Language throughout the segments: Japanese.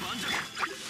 盤石。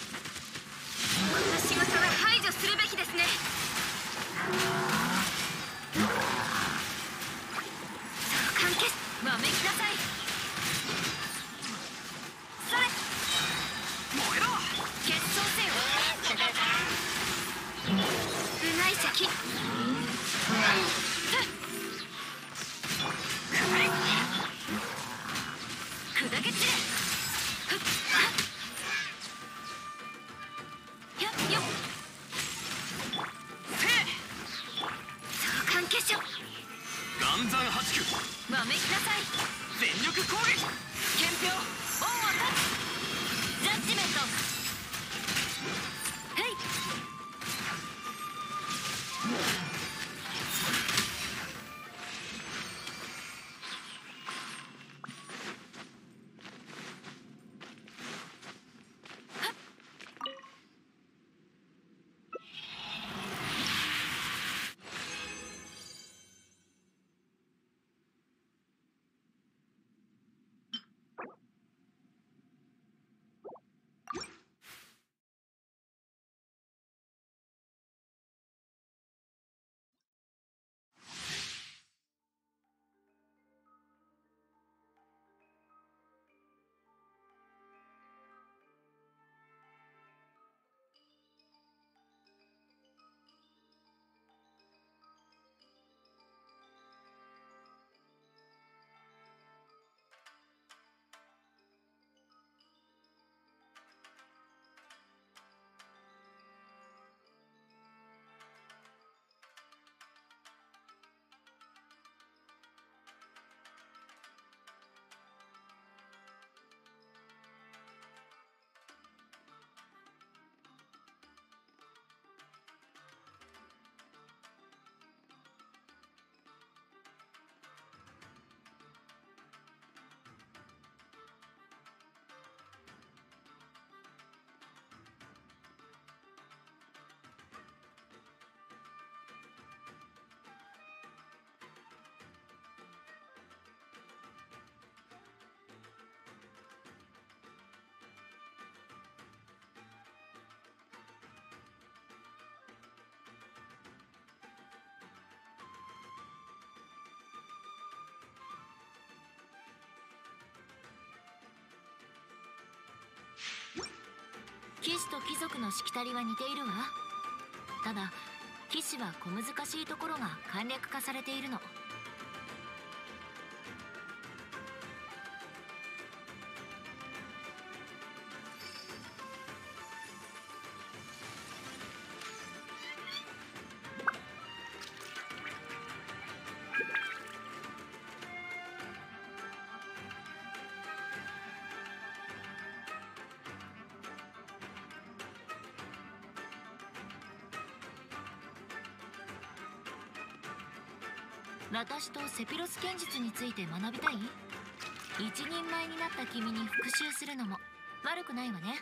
騎士と貴族のしきたりは似ているわ。ただ騎士は小難しいところが簡略化されているの。私とセピロス剣術について学びたい？一人前になった君に復讐するのも悪くないわね。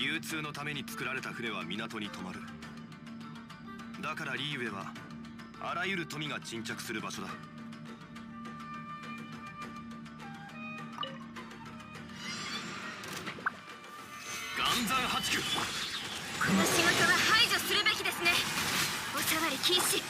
流通のために作られた船は港に止まる。だからリーウェはあらゆる富が沈着する場所だ。岩山八九。この仕事は排除するべきですね。おさわり禁止。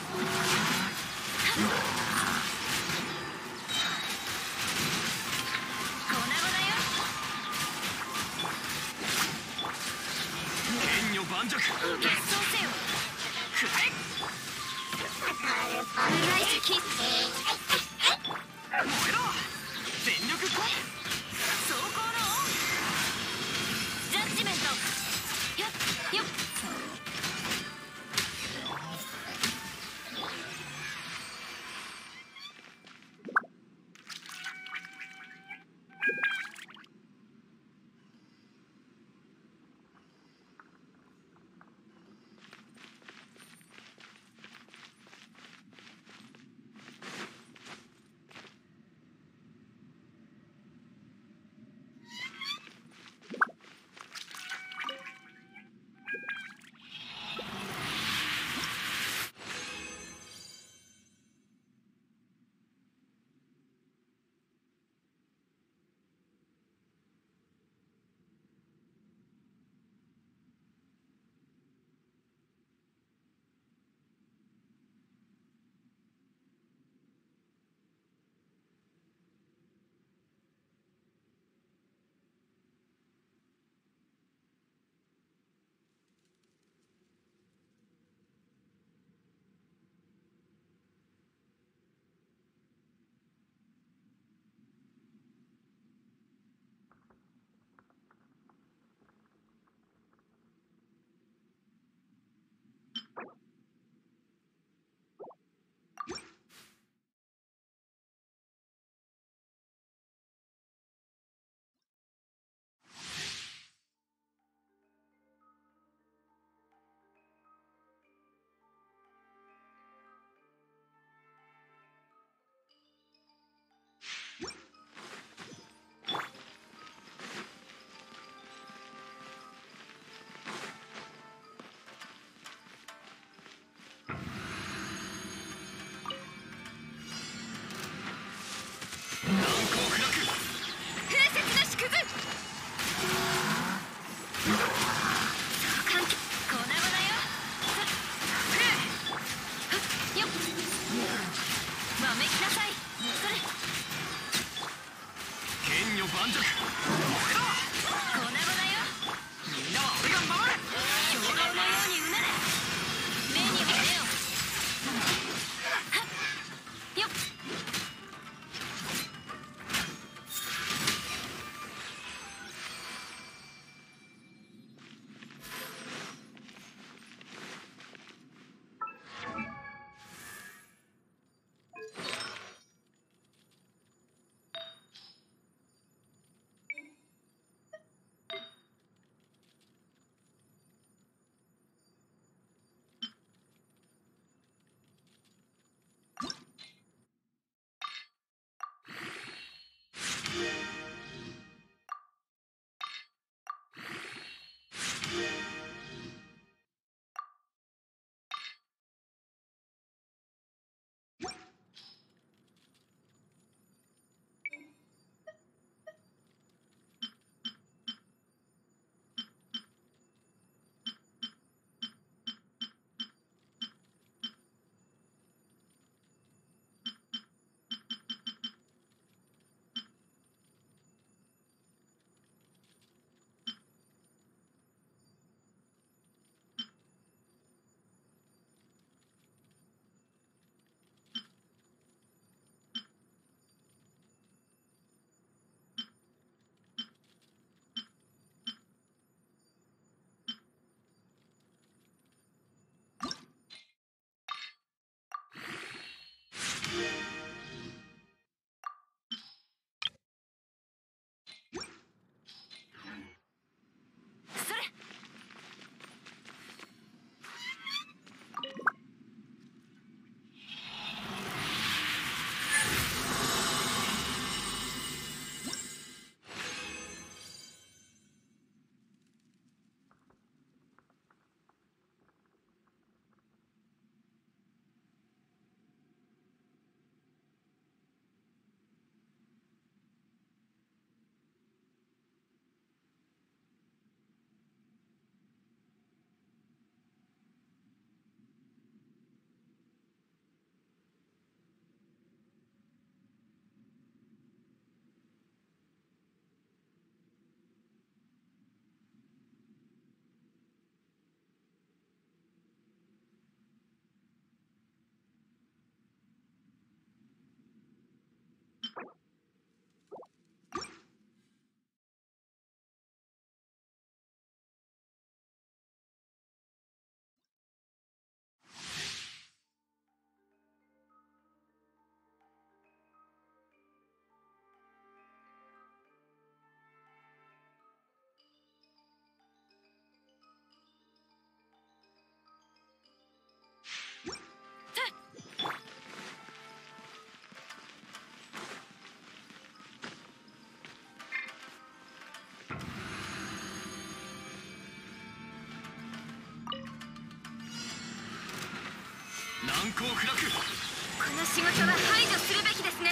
攻不落この仕事は排除するべきですね。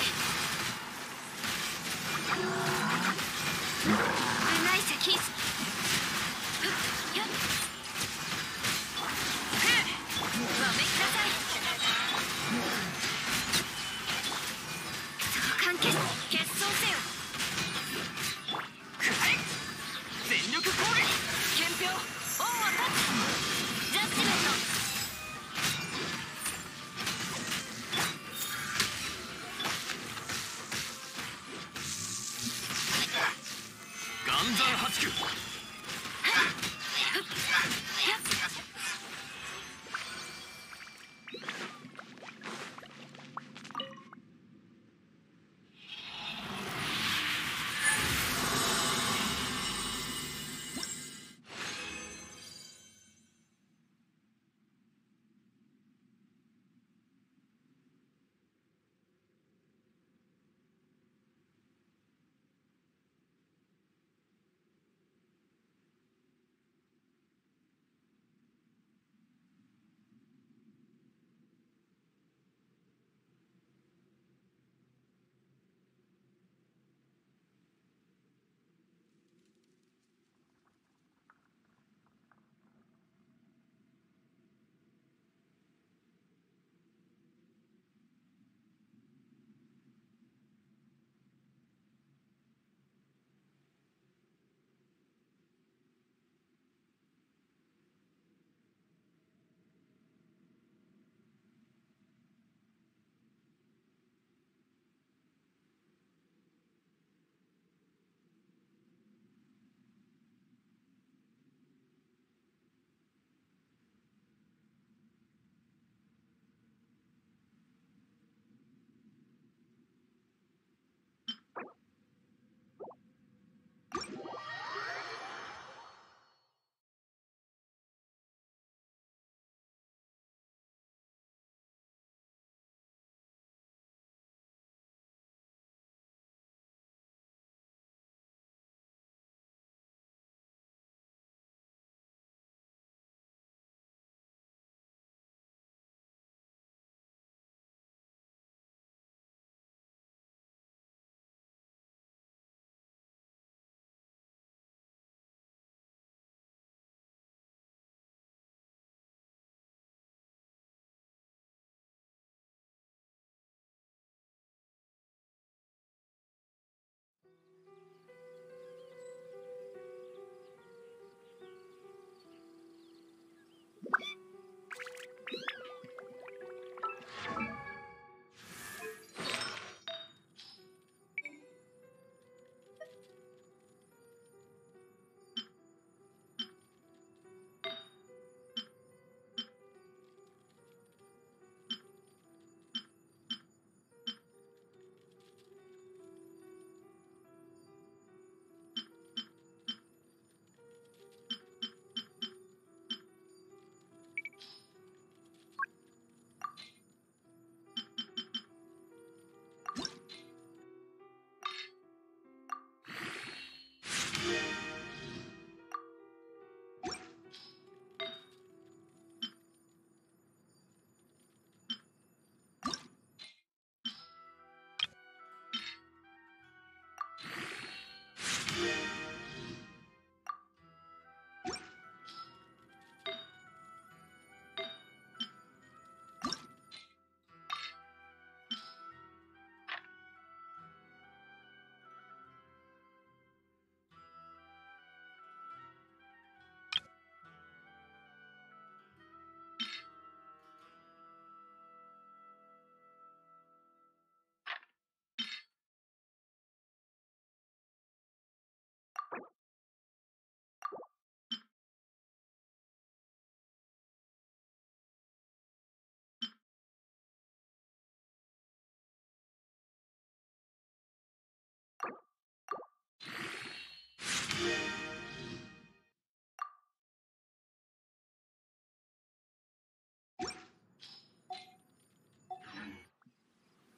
部内者禁止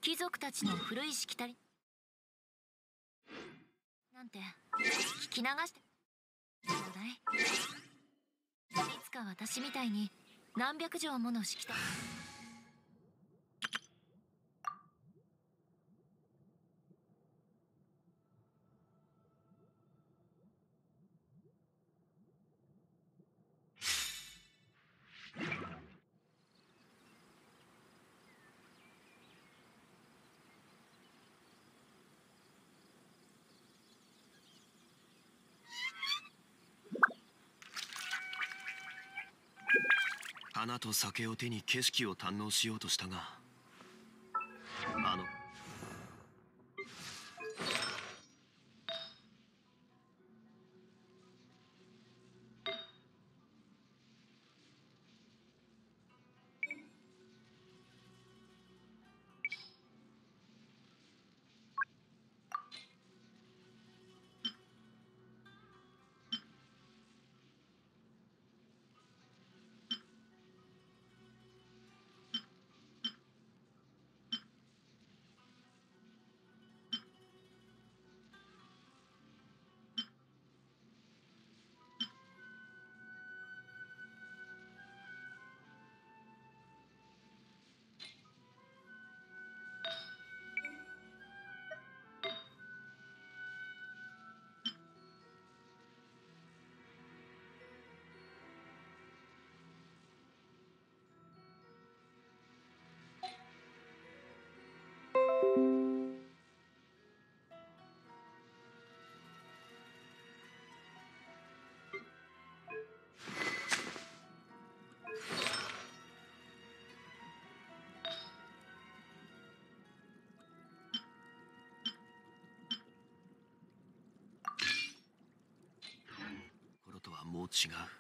貴族たちの古いしきたり。なんて聞き流して。ちょうだいいつか私みたいに何百畳ものしきたり。花と酒を手に景色を堪能しようとしたがもう違う。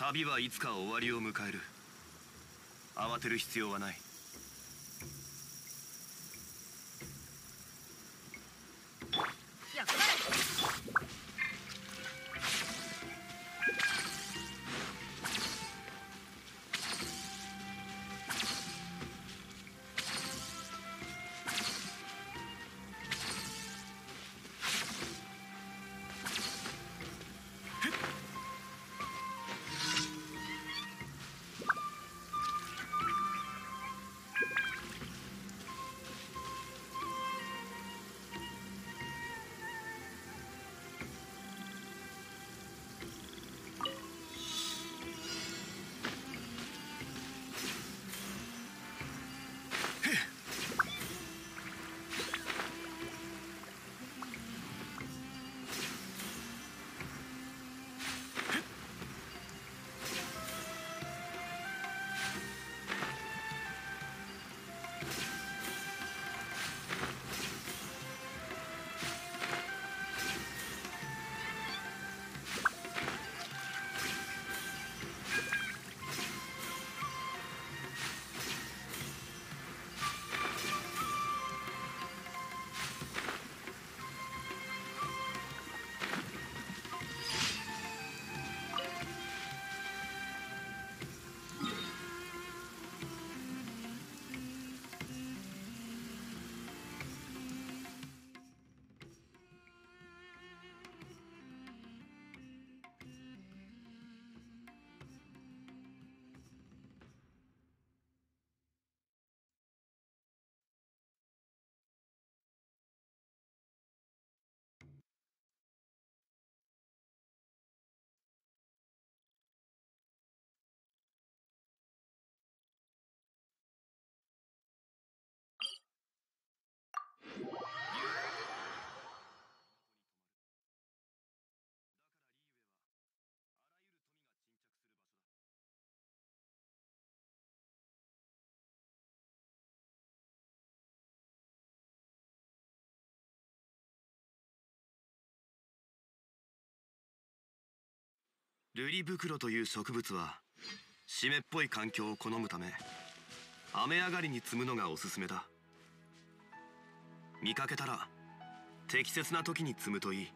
旅はいつか終わりを迎える。慌てる必要はない。ルリ袋という植物は湿っぽい環境を好むため雨上がりに摘むのがおすすめだ。見かけたら適切な時に摘むといい。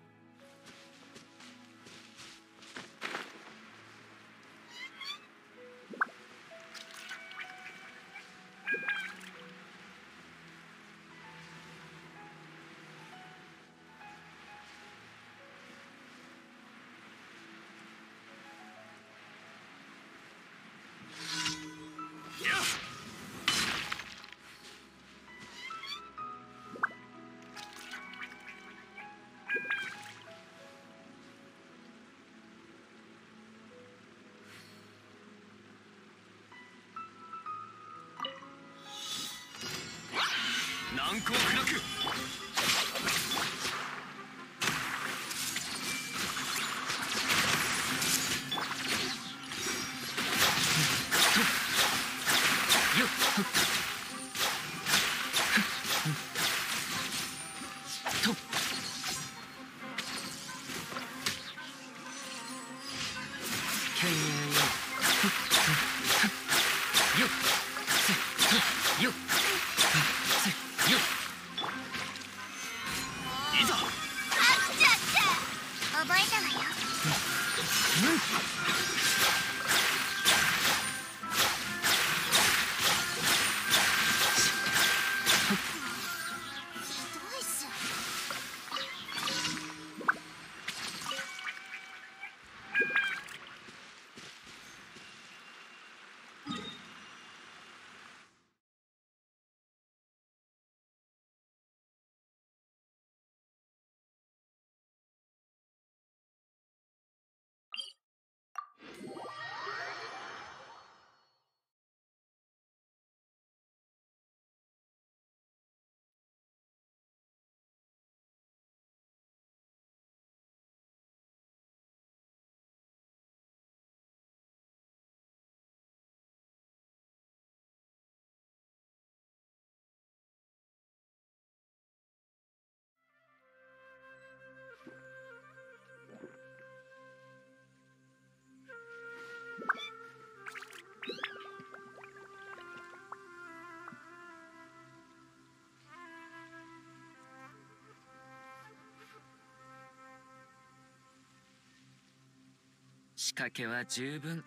仕掛けは十分。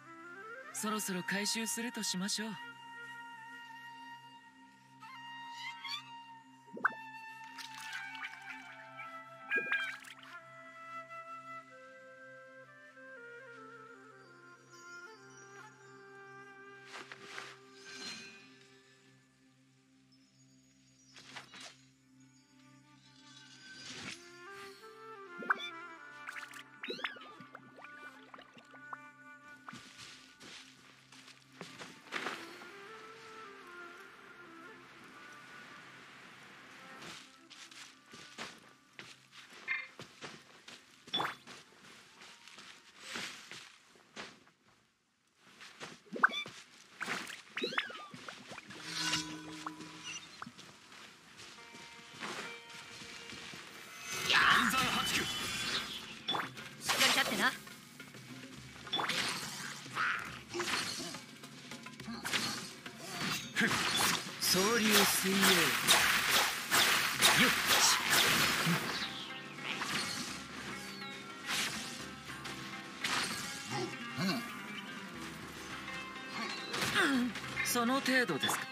そろそろ回収するとしましょう。その程度ですか？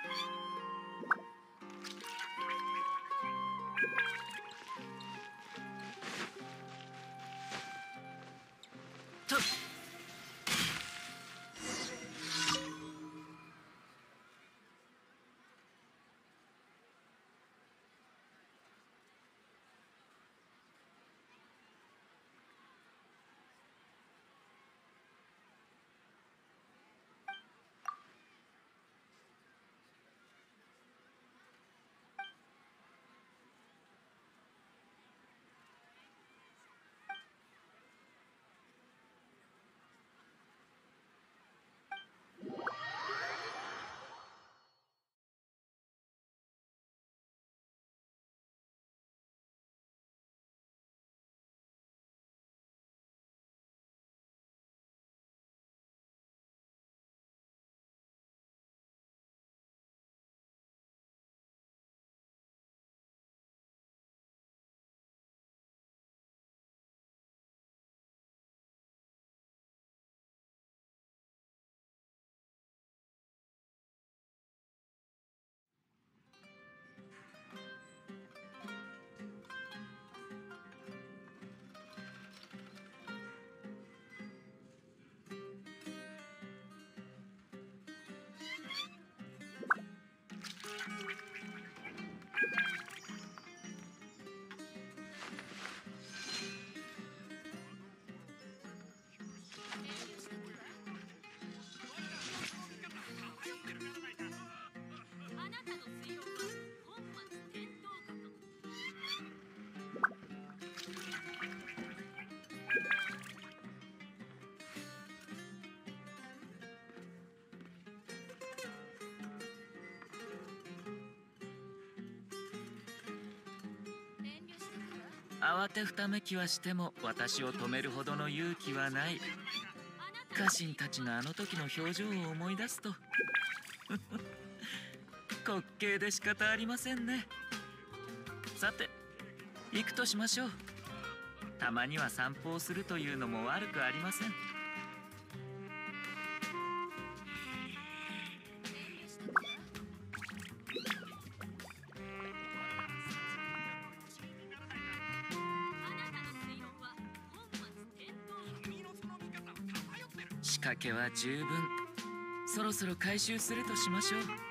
とっあなたの推論は本末転倒かと遠慮してくわ慌てふためきはしても私を止めるほどの勇気はない。家臣たちのあの時の表情を思い出すと滑稽で仕方ありませんね。さて行くとしましょう。たまには散歩をするというのも悪くありません。かと仕掛けは十分。そろそろ回収するとしましょう。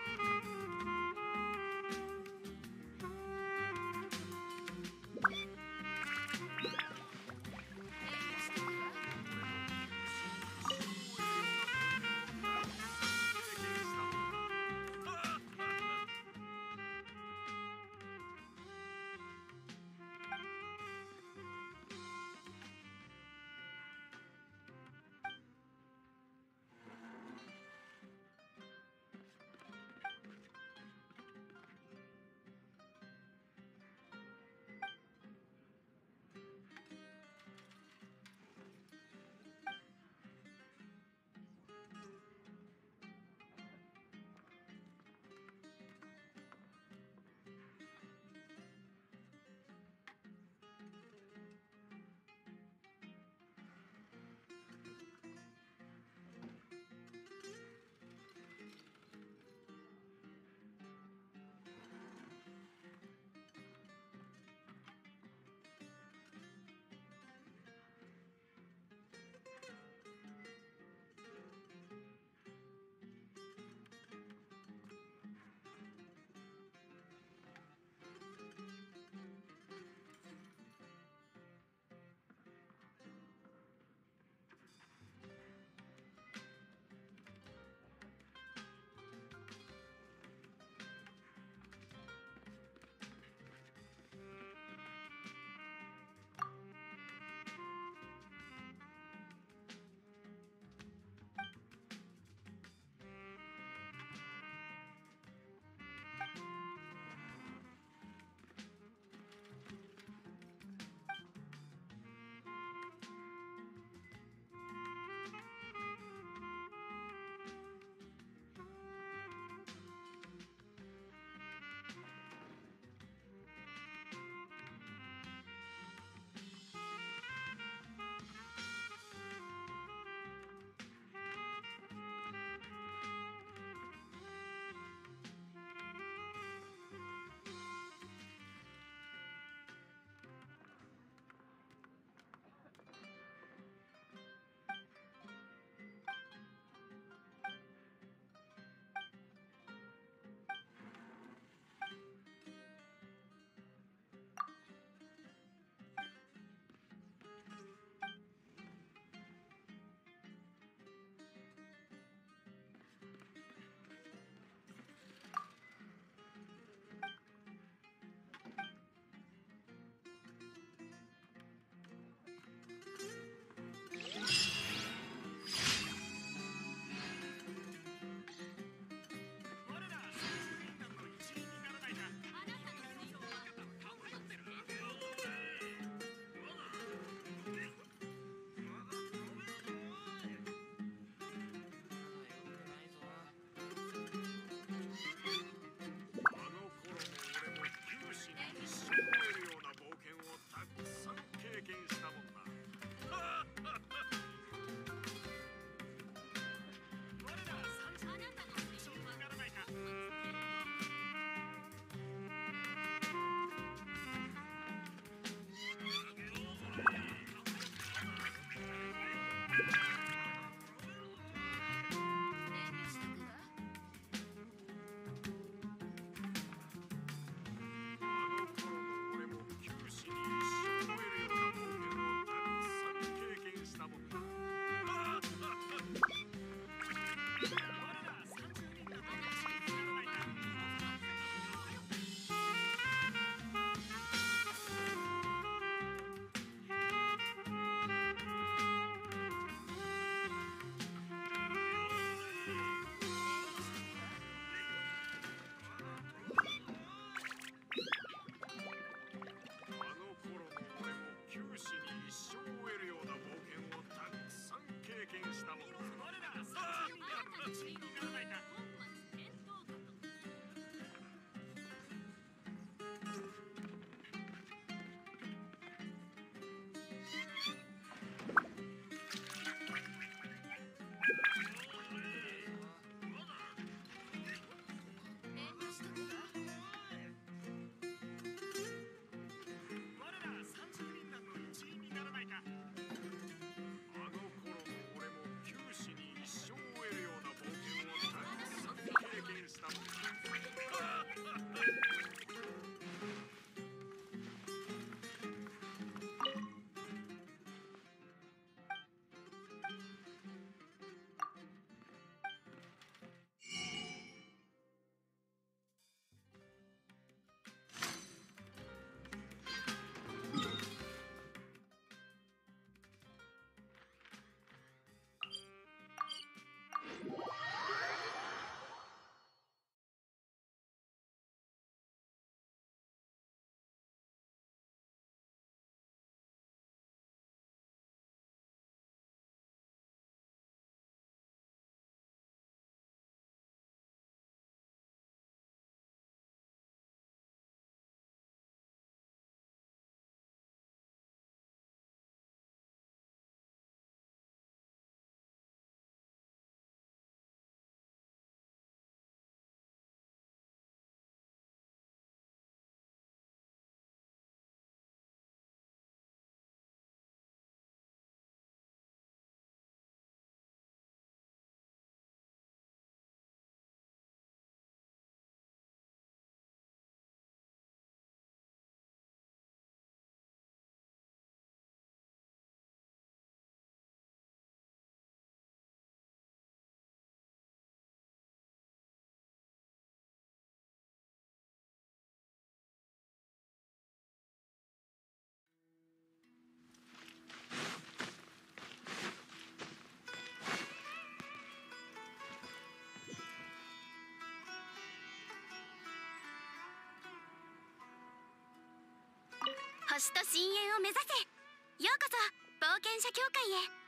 星と深淵を目指せ。ようこそ冒険者協会へ。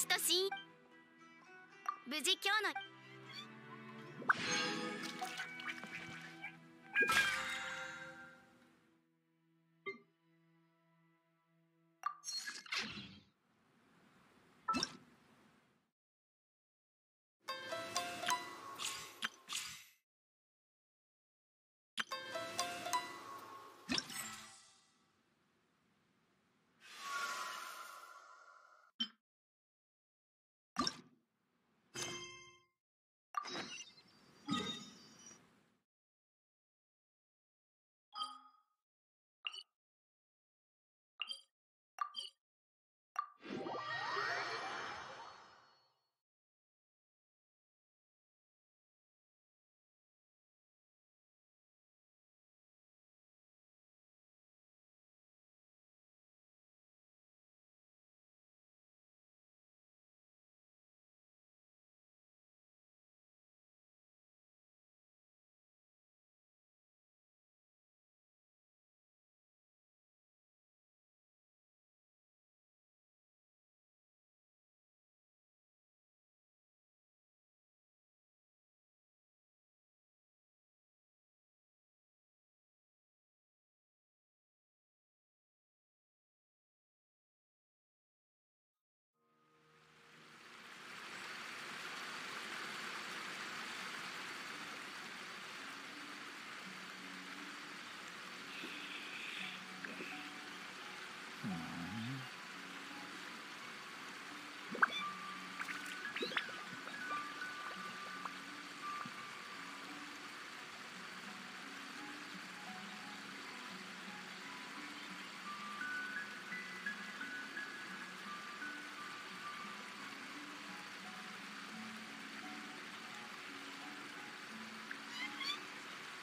しとし。無事今日の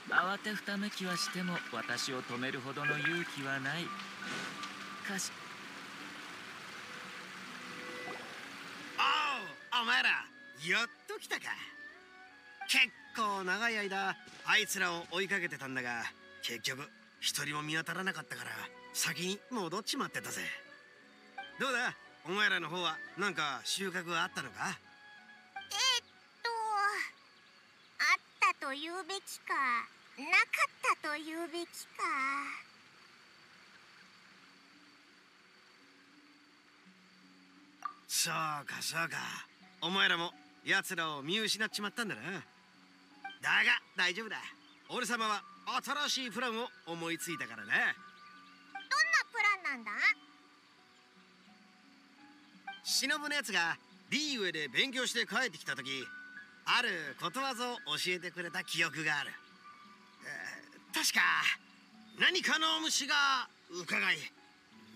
慌てふためきはしても私を止めるほどの勇気はない。かしおうお前らやっと来たか。結構長い間あいつらを追いかけてたんだが結局一人も見当たらなかったから先に戻っちまってたぜ。どうだ？お前らの方はなんか収穫はあったのかえっとあったと言うべきかなかったと言うべきかそうかそうか。お前らも奴らを見失っちまったんだな。だが大丈夫だ。俺様は新しいプランを思いついたからな。どんなプランなんだ？忍のやつがリーウェイで勉強して帰ってきた時あることわざを教えてくれた記憶がある、えー確か何かの虫が伺い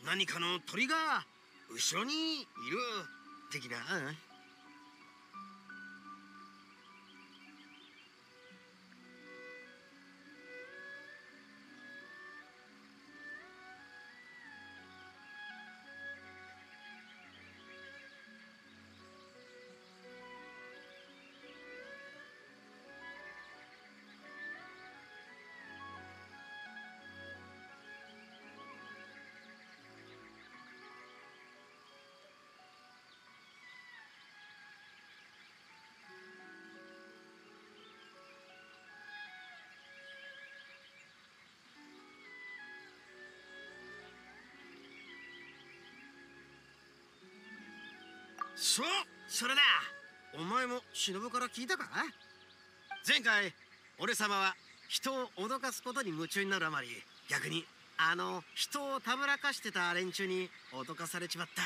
何かの鳥が後ろにいる的な。うん。そうそれだ。お前も忍から聞いたか？前回俺様は人を脅かすことに夢中になるあまり逆にあの人をたぶらかしてた連中に脅かされちまった。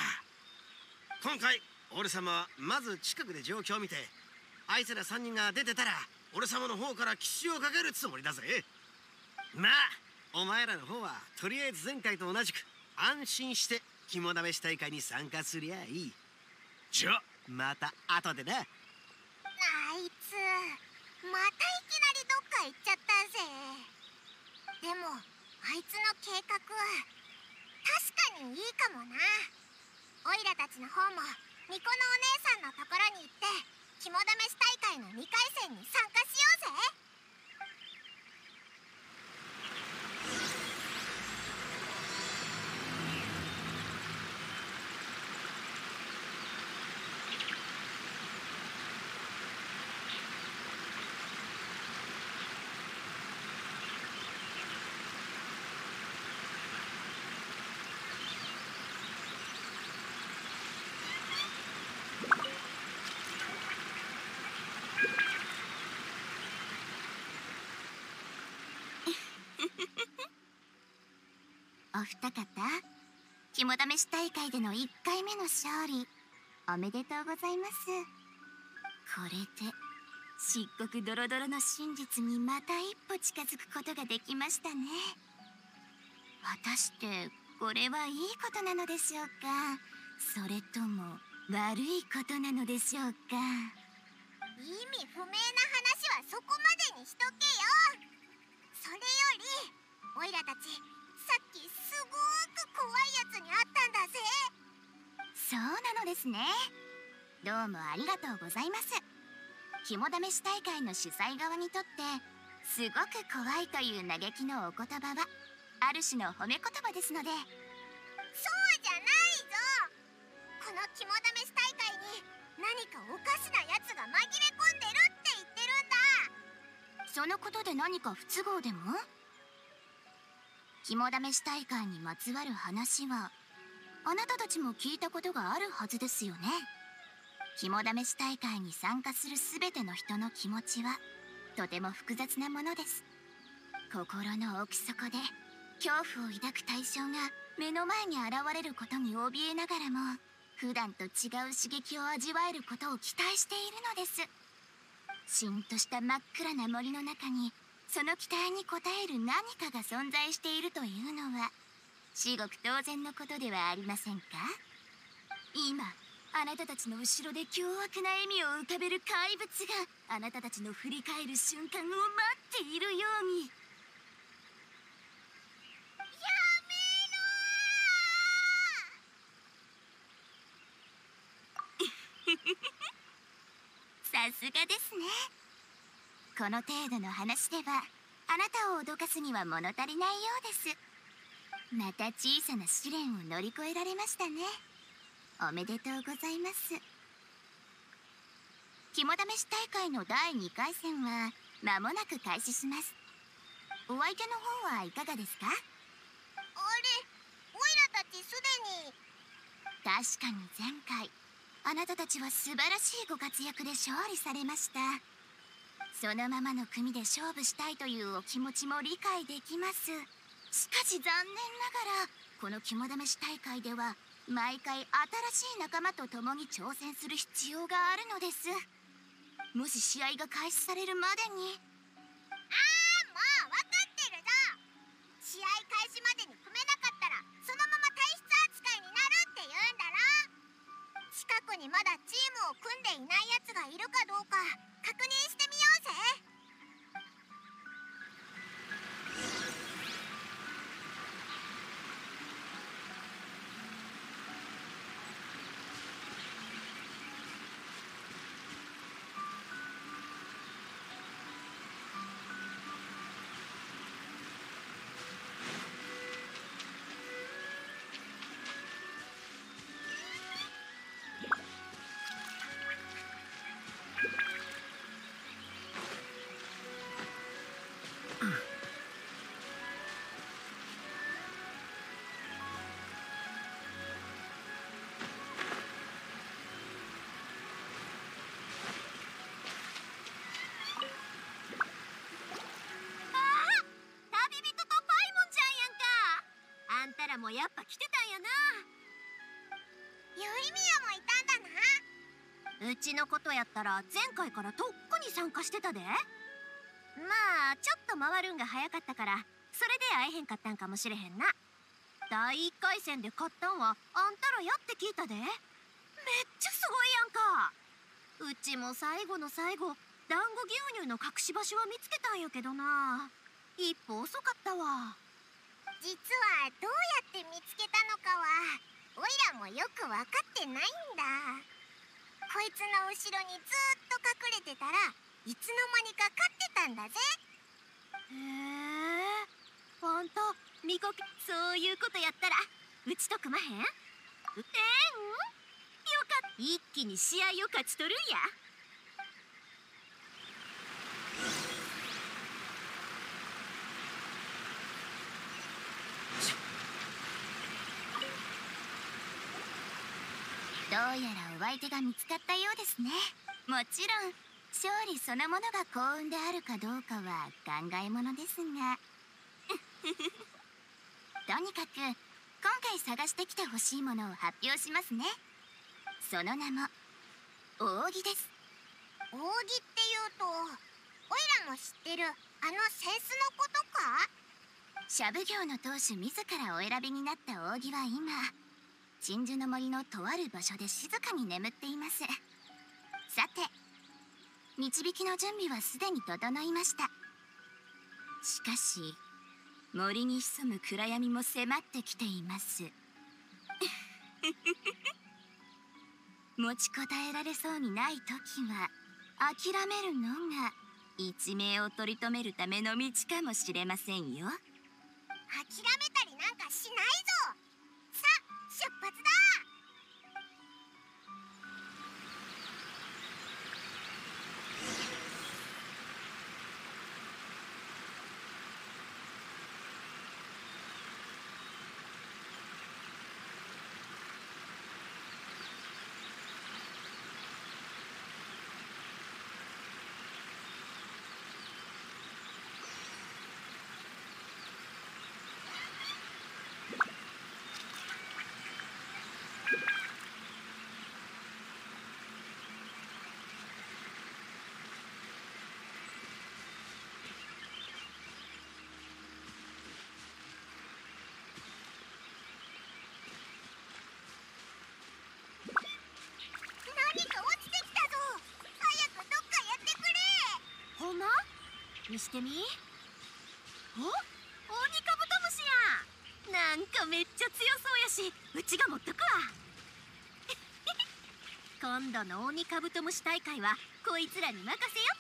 今回俺様はまず近くで状況を見てあいつら3人が出てたら俺様の方から奇襲をかけるつもりだぜ。まあお前らの方はとりあえず前回と同じく安心して肝試し大会に参加すりゃいい。じゃまた後でな。あいつまたいきなりどっか行っちゃったぜ。でもあいつの計画は確かにいいかもな。オイラたちの方も巫女のお姉さんのところに行って肝試し大会の2回戦に参加しようぜ。二方肝試し大会での1回目の勝利おめでとうございます。これで漆黒ドロドロの真実にまた一歩近づくことができましたね。果たしてこれはいいことなのでしょうか？それとも悪いことなのでしょうか？意味不明な話はそこまでにしとけよ。それよりオイラたちさっきごーく怖いやつに会ったんだぜ。そうなのですね。どうもありがとうございます。肝試し大会の主催側にとってすごく怖いという嘆きのお言葉はある種の褒め言葉ですので。そうじゃないぞ。この肝試し大会に何かおかしなやつが紛れ込んでるって言ってるんだ。そのことで何か不都合でも？肝試し大会にまつわる話はあなたたちも聞いたことがあるはずですよね。肝試し大会に参加する全ての人の気持ちはとても複雑なものです。心の奥底で恐怖を抱く対象が目の前に現れることに怯えながらも普段と違う刺激を味わえることを期待しているのです。しんとした真っ暗な森の中にその期待に応える何かが存在しているというのは至極当然のことではありませんか？今あなたたちの後ろで凶悪な笑みを浮かべる怪物があなたたちの振り返る瞬間を待っているように。やめろ さすがですね。この程度の話ではあなたを脅かすには物足りないようです。また小さな試練を乗り越えられましたね。おめでとうございます。肝試し大会の第2回戦は間もなく開始します。お相手の方はいかがですか？あれオイラたちすでに。確かに前回あなたたちは素晴らしいご活躍で勝利されましたそのままの組で勝負したいというお気持ちも理解できます。しかし残念ながらこの肝試し大会では毎回新しい仲間と共に挑戦する必要があるのです。もし試合が開始されるまでに。ああもう分かってるぞ。試合開始までに組めなかったらそのまま体質扱いになるって言うんだろ。近くにまだチームを組んでいないやつがいるかどうか。確認してみようぜ。やっぱ来てたんやな。ユイミヤもいたんうちのことやったら前回からとっくに参加してたで。まあちょっと回るんが早かったからそれで会えへんかったんかもしれへんな。第1回戦で勝ったんはあんたらやって聞いたで。めっちゃすごいやんか。うちも最後の最後団子牛乳の隠し場所は見つけたんやけどな。一歩遅かったわ実はどうやって見つけたのかはオイラもよく分かってないんだ。こいつの後ろにずっと隠れてたらいつの間にか勝ってたんだぜ。へえあんた見かけそういうことやったらうちと組まへん？えん？よかった。一気に試合を勝ち取るんや。どうやらお相手が見つかったようですね。もちろん。勝利そのものが幸運であるかどうかは考えものですが。とにかく今回探してきてほしいものを発表しますね。その名も扇です。扇っていうとオイラも知ってるあのセンスのことか？シャブ業の当主自らお選びになった扇は今鎮守の森のとある場所で静かに眠っています。さて導きの準備はすでに整いました。しかし森に潜む暗闇も迫ってきています。持ちこたえられそうにない時は諦めるのが一命を取り留めるための道かもしれませんよ。諦めたりなんかしないぞ。さ出発だ何か落ちてきたぞ早くどっかやってくれほんま見してみ？お？オニカブトムシや！なんかめっちゃ強そうやしうちが持っとくわ。今度のオニカブトムシ大会はこいつらに任せよっ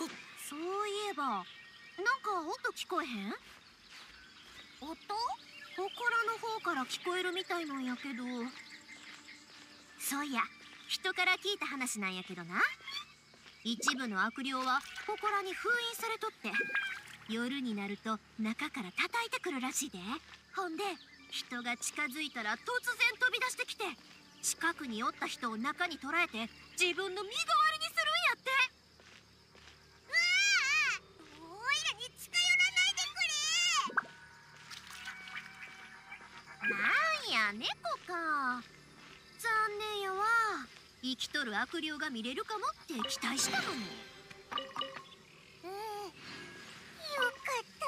と。そういえばなんか音聞こえへん？音？祠の方から聞こえるみたいなんやけど。そういや人から聞いた話なんやけどな。一部の悪霊は祠に封印されとって夜になると中から叩いてくるらしいで。ほんで人が近づいたら突然飛び出してきて近くにおった人を中に捕らえて自分の身代わりきとる悪霊が見れるかもって期待したのに。うんよかった。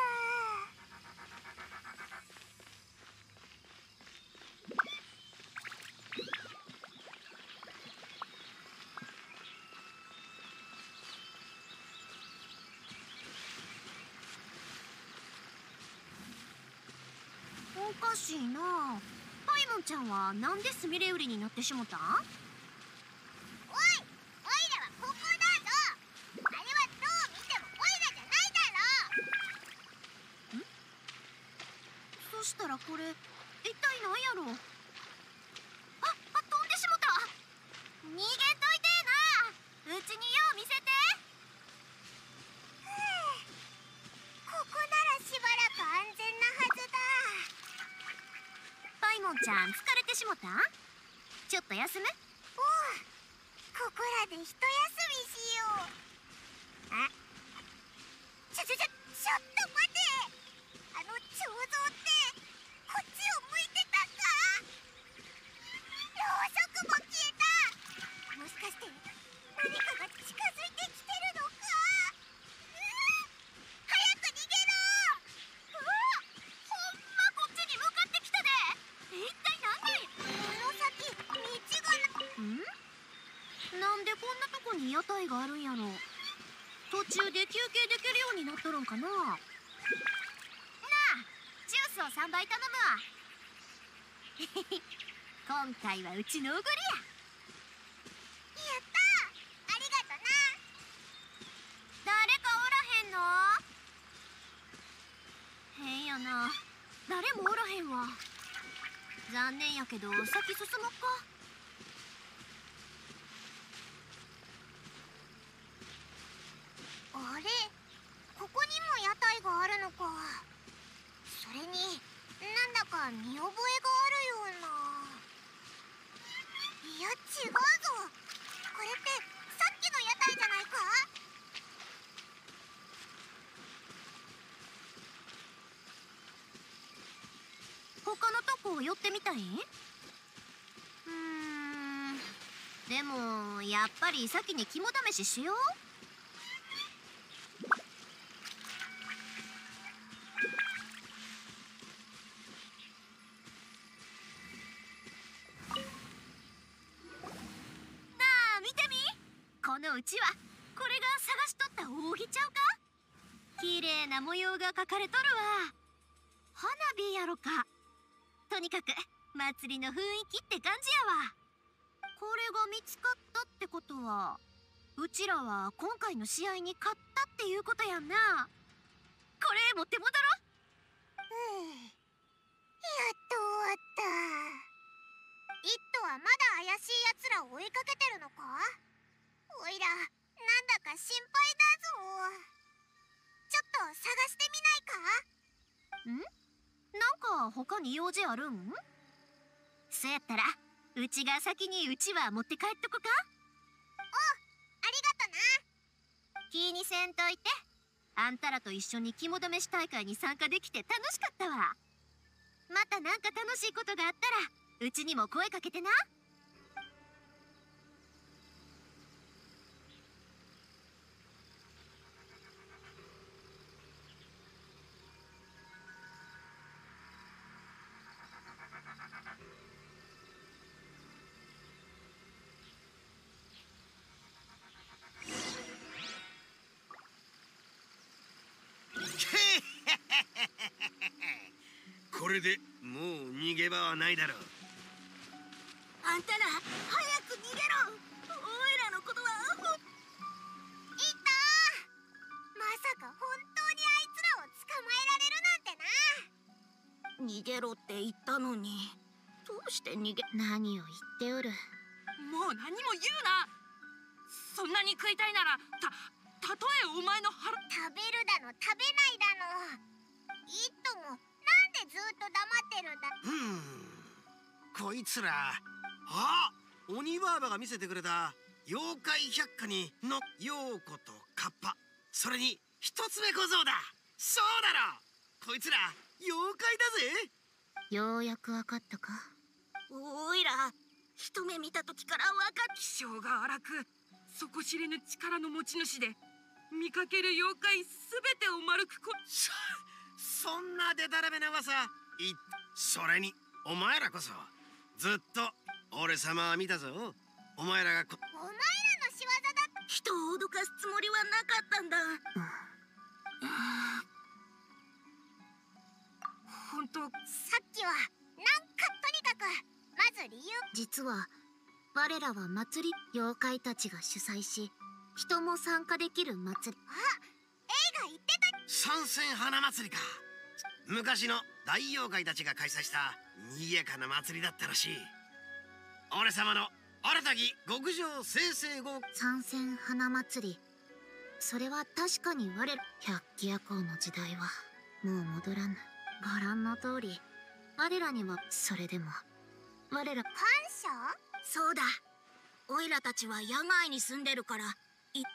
おかしいな。パイモンちゃんはなんでスミレ売りになってしもたんおいオイラはここだぞあれはどう見てもオイラじゃないだろそしたらこれ一体なんやろああ飛んでしもた逃げといてえなうちによう見せてここならしばらく安全なはずだパイモンちゃん疲れてしもた？ちょっと休む？おうここらで一休みしようあちょちょちょちょっと待てあの屋台があるんやろ途中で休憩できるようになっとるんかななあジュースを3杯頼むわ今回はうちのおごりや。やったありがとな。誰かおらへんの？変やな。誰もおらへんわ。残念やけど先進もっかあれここにも屋台があるのかそれになんだか見覚えがあるようないや違うぞこれってさっきの屋台じゃないか他のとこ寄ってみたい？うーん。でもやっぱり先に肝試ししよう。なあ見てみ。このうちわこれが探しとった扇ちゃうか？綺麗な模様が描かれとるわ。花火やろか。かく祭りの雰囲気って感じやわ。これが見つかったってことはうちらは今回の試合に勝ったっていうことやんな。これ持って戻ろううちが先にうちわ持って帰っとこか？おありがとな。気にせんといてあんたらと一緒に肝試し大会に参加できて楽しかったわ。またなんか楽しいことがあったらうちにも声かけてなないだろう。あんたら早く逃げろ。おいらのことはほいたまさか本当にあいつらを捕まえられるなんてな。逃げろって言ったのに。どうして逃げ何を言っておる。もう何も言うな。そんなに食いたいならたたとえお前の腹。食べるだの食べないだの。イットもなんでずっと黙ってるんだ。ふーんこいつら。あ鬼バーバが見せてくれた。妖怪百科にの陽子とカッパそれに一つ目小僧だ。そうだろ。こいつら妖怪だぜ。ようやくわかったか。おいら一目見た時からわかっ気性が荒く底知れぬ力の持ち主で見かける妖怪すべてを丸くこそそんなデタラメな噂。いそれにお前らこそずっと俺様は見たぞ。お前らがこお前らの仕業だ人を脅かすつもりはなかったんだ、本当。さっきはなんかとにかくまず理由。実は我らは祭り妖怪たちが主催し人も参加できる祭り。あ映画言ってた。参戦花祭りか。昔の大妖怪たちが開催した賑やかな祭りだったらしい。俺様の新たき極上生成号。参戦花祭り。それは確かに我ら百鬼夜行の時代は。もう戻らぬ。ご覧の通り。我らにはそれでも。我ら感謝そうだ。オイラたちは野外に住んでるからい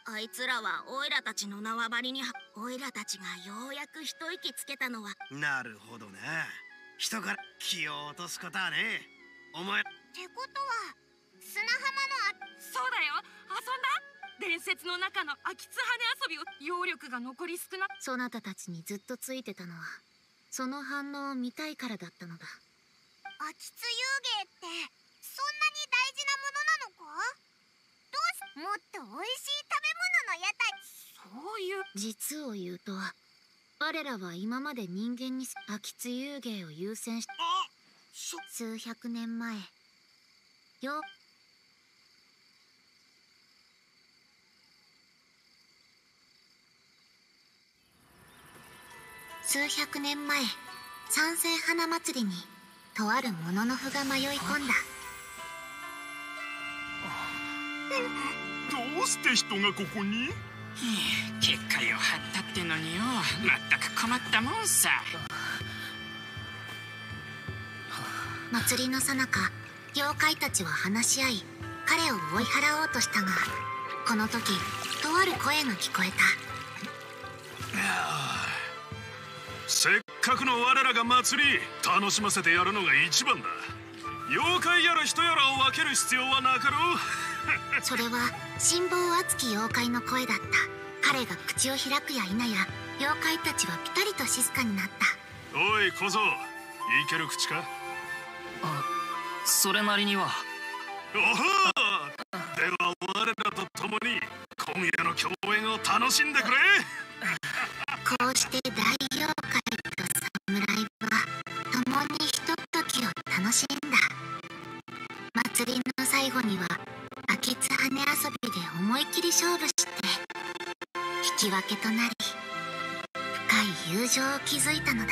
あいつらはオイラたちの縄張りにオイラたちがようやく一息つけたのは。なるほどな人から気を落とすことはね。お前。ってことは砂浜のあそうだよ。遊んだ？伝説の中の秋津羽遊びを揚力が残り少な。そなたたちにずっとついてたのはその反応を見たいからだったのだ。秋津遊芸ってそんなに大事なものなのか？どうもっと美味しい食べ物の屋台。そういう。実を言うと我らは今まで人間に秋津遊芸を優先しあそ。数百年前。よ。数百年前三世花祭りにとあるものの符が迷い込んだどうして人がここに？結界を張ったってのによ。まったく困ったもんさ。祭りの最中妖怪たちは話し合い彼を追い払おうとしたがこの時とある声が聞こえた。せっかくの我らが祭り楽しませてやるのが一番だ。妖怪やら人やらを分ける必要はなかろうそれは辛抱熱き妖怪の声だった。彼が口を開くや否や妖怪たちはピタリと静かになった。おい小僧。いける口か？あそれなりには。おほー！では我らと共に今夜の共演を楽しんでくれ。こうして大妖怪と侍は共にひとときを楽しんだ。祭りの最後には秋津羽遊びで思い切り勝負して引き分けとなり深い友情を築いたのだ。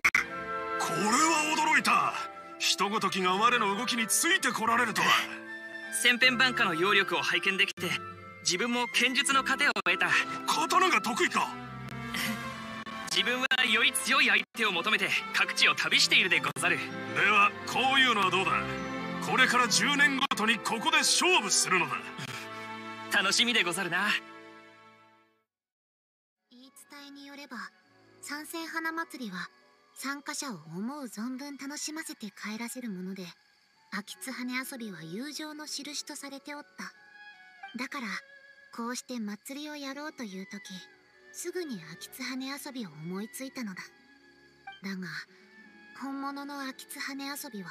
これは驚いた。人ごときが我の動きについてこられるとは。千変万化の揚力を拝見できて自分も剣術の糧を得た。刀が得意か。自分はより強い相手を求めて各地を旅しているでござる。ではこういうのはどうだ？これから10年ごとにここで勝負するのだ。楽しみでござるな。言い伝えによれば三千花祭りは参加者を思う存分楽しませて帰らせるもので秋津羽遊びは友情の印とされておった。だからこうして祭りをやろうという時すぐに秋津羽遊びを思いついたのだ。だが本物の秋津羽遊びは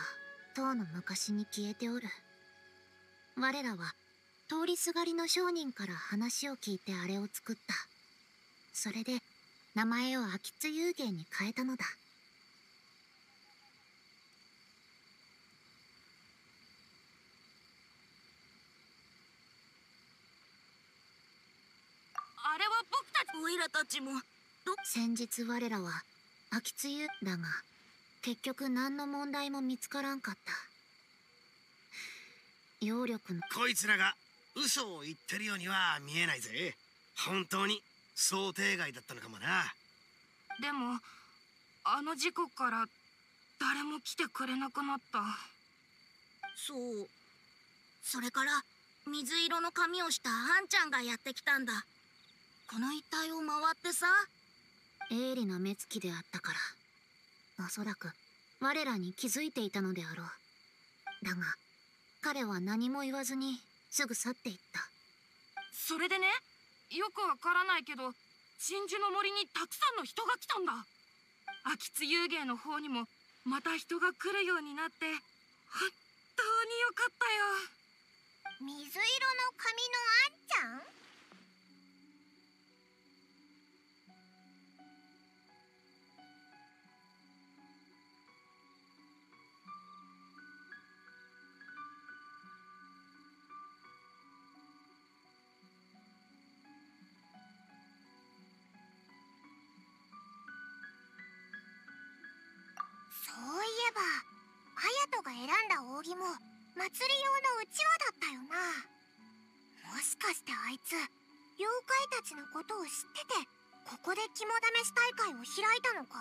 とうの昔に消えておる。我らは通りすがりの商人から話を聞いてあれを作った。それで名前を秋津遊芸に変えたのだ。あれは僕たち。オイラたちも。先日我らは秋津遊だが結局何の問題も見つからんかった。揚力の。こいつらが嘘を言ってるようには見えないぜ。本当に想定外だったのかもな。でもあの事故から誰も来てくれなくなった。そう。それから水色の髪をしたあんちゃんがやってきたんだ。この一帯を回ってさ。鋭利な目つきであったからおそらく我らに気づいていたのであろう。だが彼は何も言わずにすぐ去っていった。それでねよくわからないけど真珠の森にたくさんの人が来たんだ。秋津遊芸の方にもまた人が来るようになって本当によかったよ。水色の髪のあんちゃん？祭り用のうちわだったよな。もしかしてあいつ妖怪たちのことを知っててここで肝試し大会を開いたのか？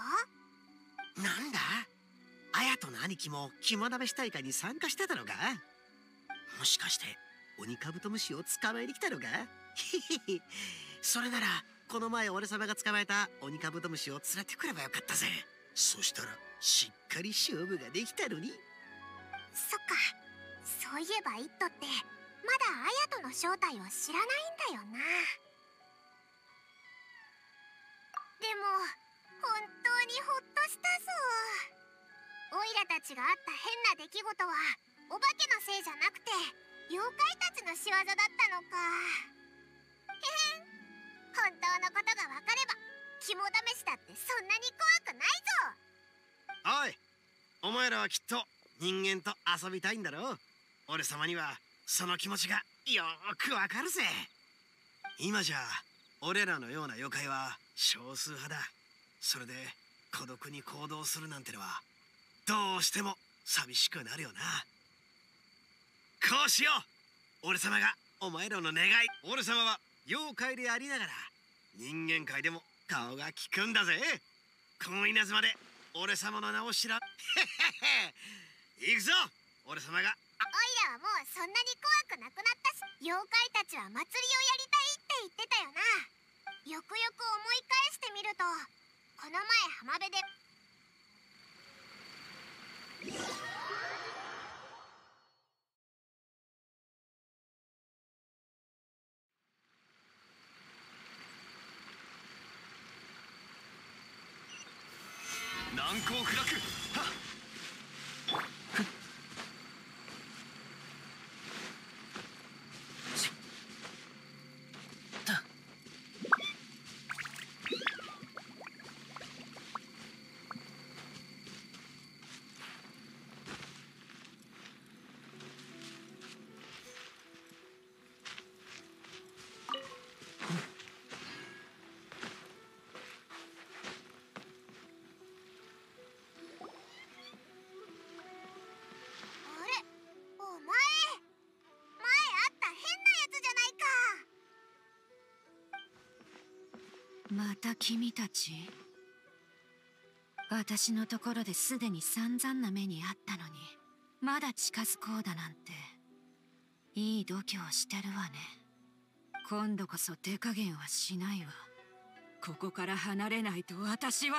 なんだ？綾との兄貴も肝試し大会に参加してたのか？もしかして鬼カブトムシを捕まえに来たのか？それならこの前俺様が捕まえた鬼カブトムシを連れてくればよかったぜ。そしたらしっかり勝負ができたのに。そっかそういえば「イット!」ってまだ隼人の正体を知らないんだよな。でも本当にほっとしたぞ。オイラたちがあった変な出来事はお化けのせいじゃなくて妖怪たちの仕業だったのか。へへん。本当のことが分かれば肝試しだってそんなに怖くないぞ。おいお前らはきっと人間と遊びたいんだろう。俺様にはその気持ちがよくわかるぜ。今じゃ俺らのような妖怪は少数派だ。それで孤独に行動するなんてのはどうしても寂しくなるよな。こうしよう。俺様がお前らの願い。俺様は妖怪でありながら人間界でも顔が利くんだぜ。この稲妻で俺様の名を知らへへへ。行くぞ。俺様がらはもうそんなに怖くなくなったし妖怪たちは祭りをやりたいって言ってたよな。よくよく思い返してみるとこの前浜辺で。また君たち？私のところですでに散々な目にあったのにまだ近づこうだなんて。いい度胸してるわね。今度こそ手加減はしないわ。ここから離れないと私は。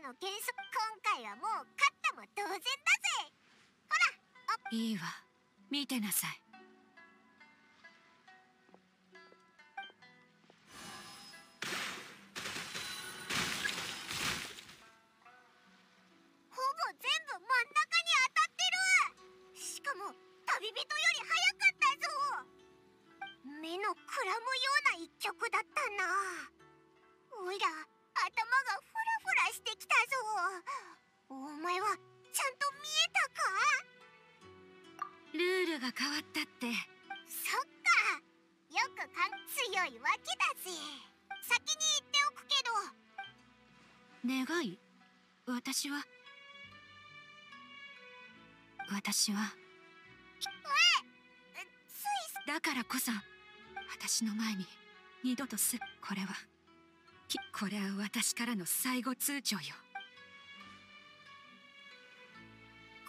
の原則今回はもう勝ったも同然だぜ。ほらいいわ。見てなさい。二度とすこれは。きこれは私からの最後通帳よ。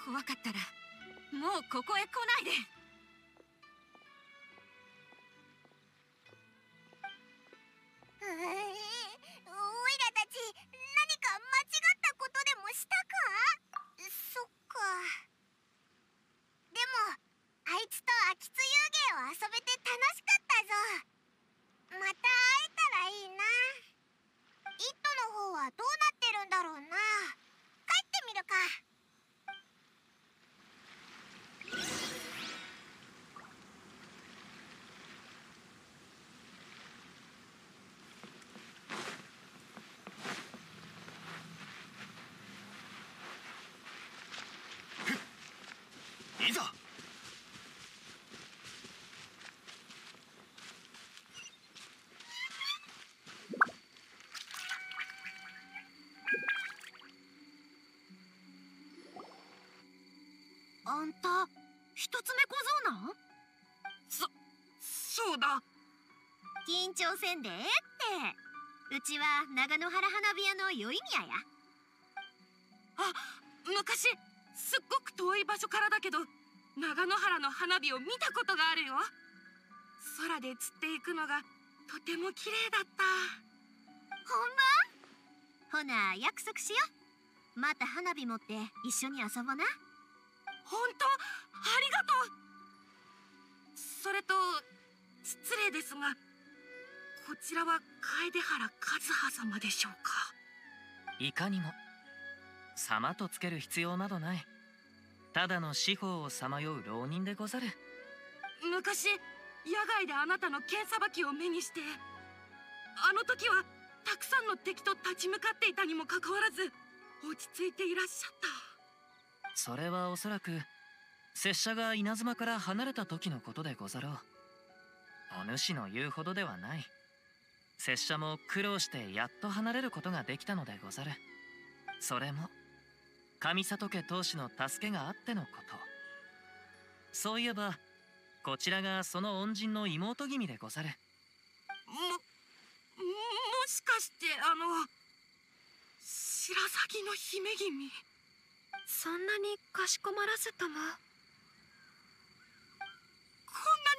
怖かったらもうここへ来ないで。んた一つ目小僧なん？そそうだ。緊張せんでええって。うちは長野原花火屋の宵宮や。あ昔すっごく遠い場所からだけど長野原の花火を見たことがあるよ。空で散っていくのがとても綺麗だった。ほんまほな約束しよう。また花火持って一緒に遊ぼな本当？ありがとう。それと失礼ですがこちらは楓原和葉様でしょうか？いかにも様とつける必要などない。ただの司法をさまよう浪人でござる。昔野外であなたの剣さばきを目にしてあの時はたくさんの敵と立ち向かっていたにもかかわらず落ち着いていらっしゃったそれはおそらく拙者が稲妻から離れた時のことでござろう。お主の言うほどではない。拙者も苦労してやっと離れることができたのでござる。それも上里家当主の助けがあってのこと。そういえばこちらがその恩人の妹君でござる。ももしかしてあの白鷺の姫君？そんなにかしこまらずともこんなに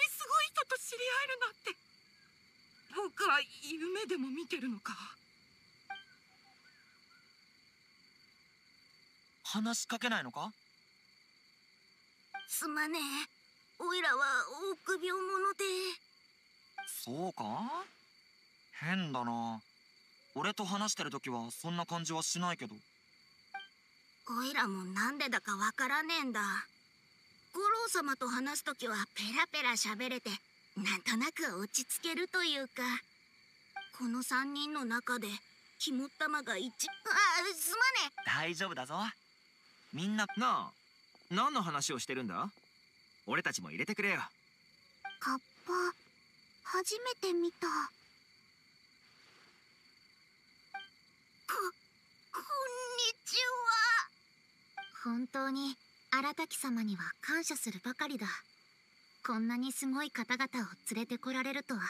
すごい人と知り合えるなんて。僕は夢でも見てるのか。話しかけないのか？すまねえ。おいらは臆病者で。そうか？変だな。俺と話してる時はそんな感じはしないけどおいらもなんでだかわからねえんだ。五郎様と話す時はペラペラ喋れてなんとなく落ち着けるというか。この三人の中で肝っ玉が一あすまね大丈夫だぞ。みんななあ何の話をしてるんだ？俺たちも入れてくれよ。カッパ初めて見た。ここんにち本当に荒滝様には感謝するばかりだ。こんなにすごい方々を連れてこられるとは。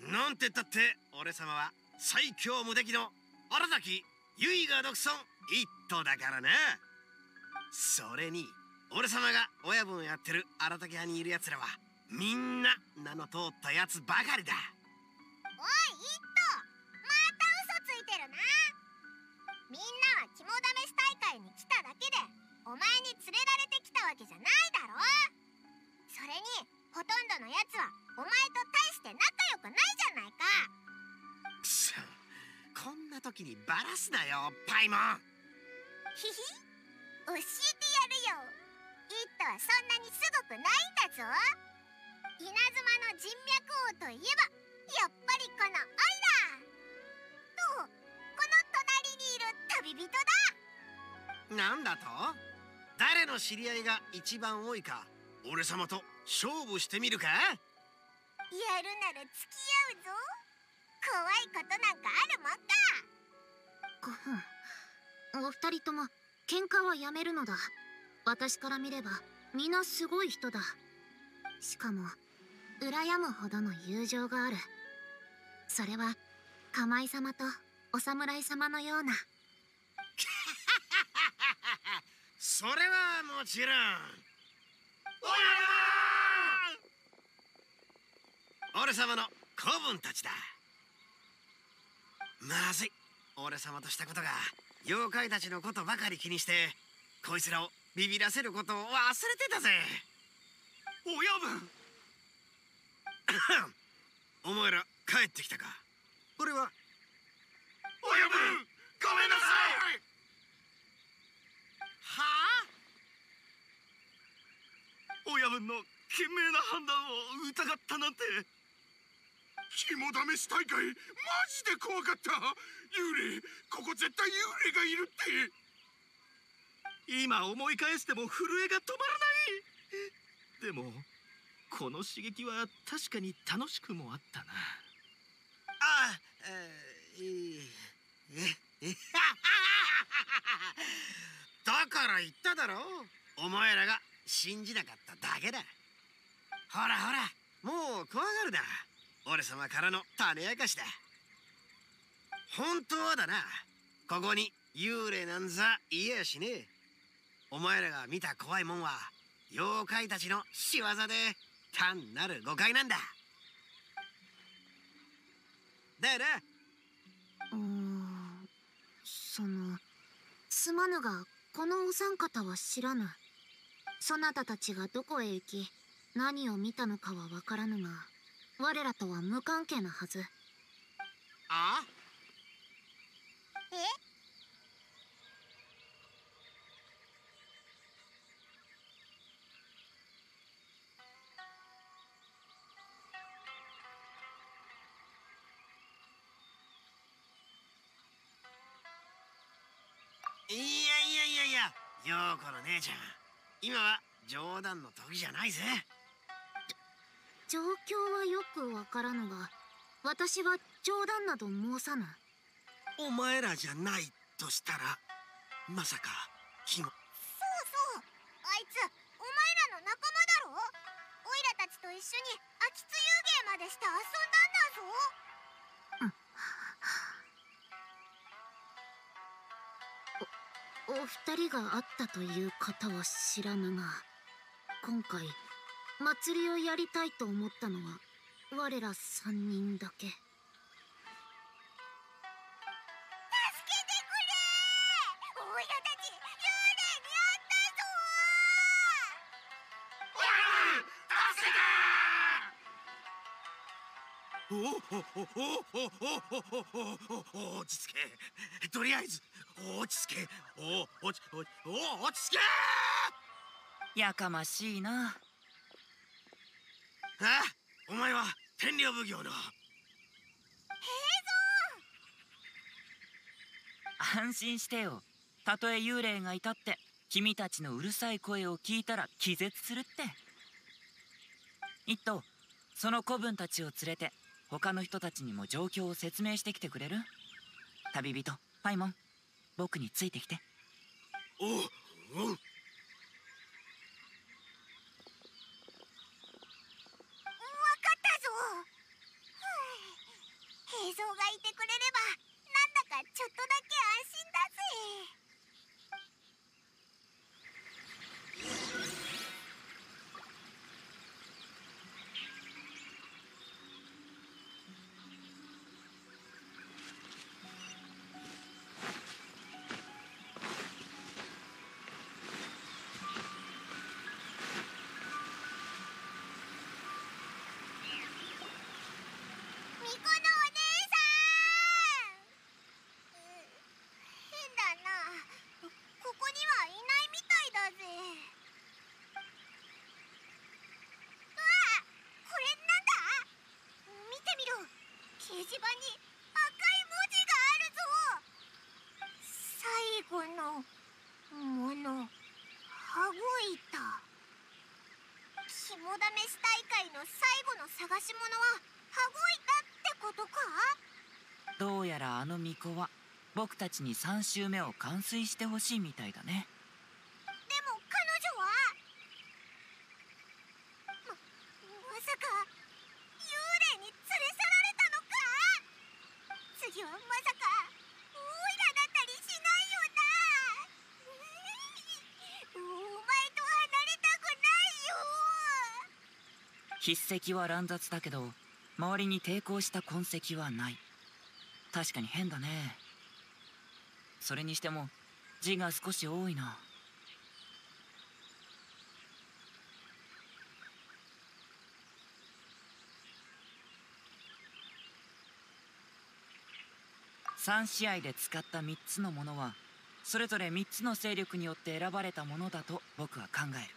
なんてったって俺様は最強無敵の荒滝結が独尊一頭だからな。それに俺様が親分をやってる荒滝派にいる奴らはみんな名の通ったやつばかりだ。おいイット。また嘘ついてるなみんなは肝試し大会にけでお前に連れられてきたわけじゃないだろ。それにほとんどのやつはお前と大して仲良くないじゃないか。くそこんな時にバラすなよパイモン。ひひ教えてやるよ。イットはそんなにすごくないんだぞ。稲妻の人脈王といえばやっぱりこのオイラ。とこの隣にいる旅人だなんだと？誰の知り合いが一番多いか俺様と勝負してみるか？やるなら付き合うぞ。怖いことなんかあるもんか。お二人とも喧嘩はやめるのだ。私から見れば皆すごい人だ。しかも羨むほどの友情がある。それは釜井様とお侍様のようなそれはもちろん。俺様の子分たちだ。まずい。俺様としたことが妖怪たちのことばかり気にしてこいつらをビビらせることを忘れてたぜ。親分。お前ら帰ってきたか？俺は。親分。ごめんなさい親分の賢明な判断を疑ったなんて。肝試し大会マジで怖かった。幽霊ここ絶対幽霊がいるって。今思い返しても震えが止まらない。でもこの刺激は確かに楽しくもあったな。あえー、ええ だから言っただろ。お前らが信じなかっただけだ。ほらほらもう怖がるな。俺様からの種明かしだ。本当はだな。ここに幽霊なんざいやしねえ。お前らが見た怖いもんは妖怪たちの仕業で単なる誤解なんだ。だよな。うんそのすまぬがこのお三方は知らぬそなたたちがどこへ行き何を見たのかはわからぬが我らとは無関係なはず。あ？え？いやいやいやいや陽子の姉ちゃん今は冗談の時じゃないぜ。状況はよくわからぬが私は冗談など申さぬ。お前らじゃないとしたらまさかひまそうそうあいつお前らの仲間だろ。オイラたちと一緒に秋津遊芸までして遊んだんだぞお二人が会ったという方は知らぬが今回祭りをやりたいと思ったのは我ら三人だけ。助けてくれオイラたち幽霊に会ったぞおおおおおおおお落ち着けとりあえず落ち着け。お落ちおお落ち着け！やかましいな。あお前は天領奉行の。安心してよ。たとえ幽霊がいたって君たちのうるさい声を聞いたら気絶するって。一頭その子分たちを連れて他の人たちにも状況を説明してきてくれる？旅人パイモン僕についてきて。おう。おうわかったぞ。ふう。平蔵がいてくれればなんだかちょっとだけ安心だぜ。に赤い文字があるぞ。最後のもの羽子板肝試し大会の最後の探し物は羽子板ってことかどうやらあの巫女は僕たちに3周目を完遂してほしいみたいだねでも彼女はままさか幽霊に連れ去られたのか次はまさかオイラだったりしないよなお前と離れたくないよ筆跡は乱雑だけど周りに抵抗した痕跡はない。確かに変だね。それにしても字が少し多いな。3試合で使った3つのものはそれぞれ3つの勢力によって選ばれたものだと僕は考える。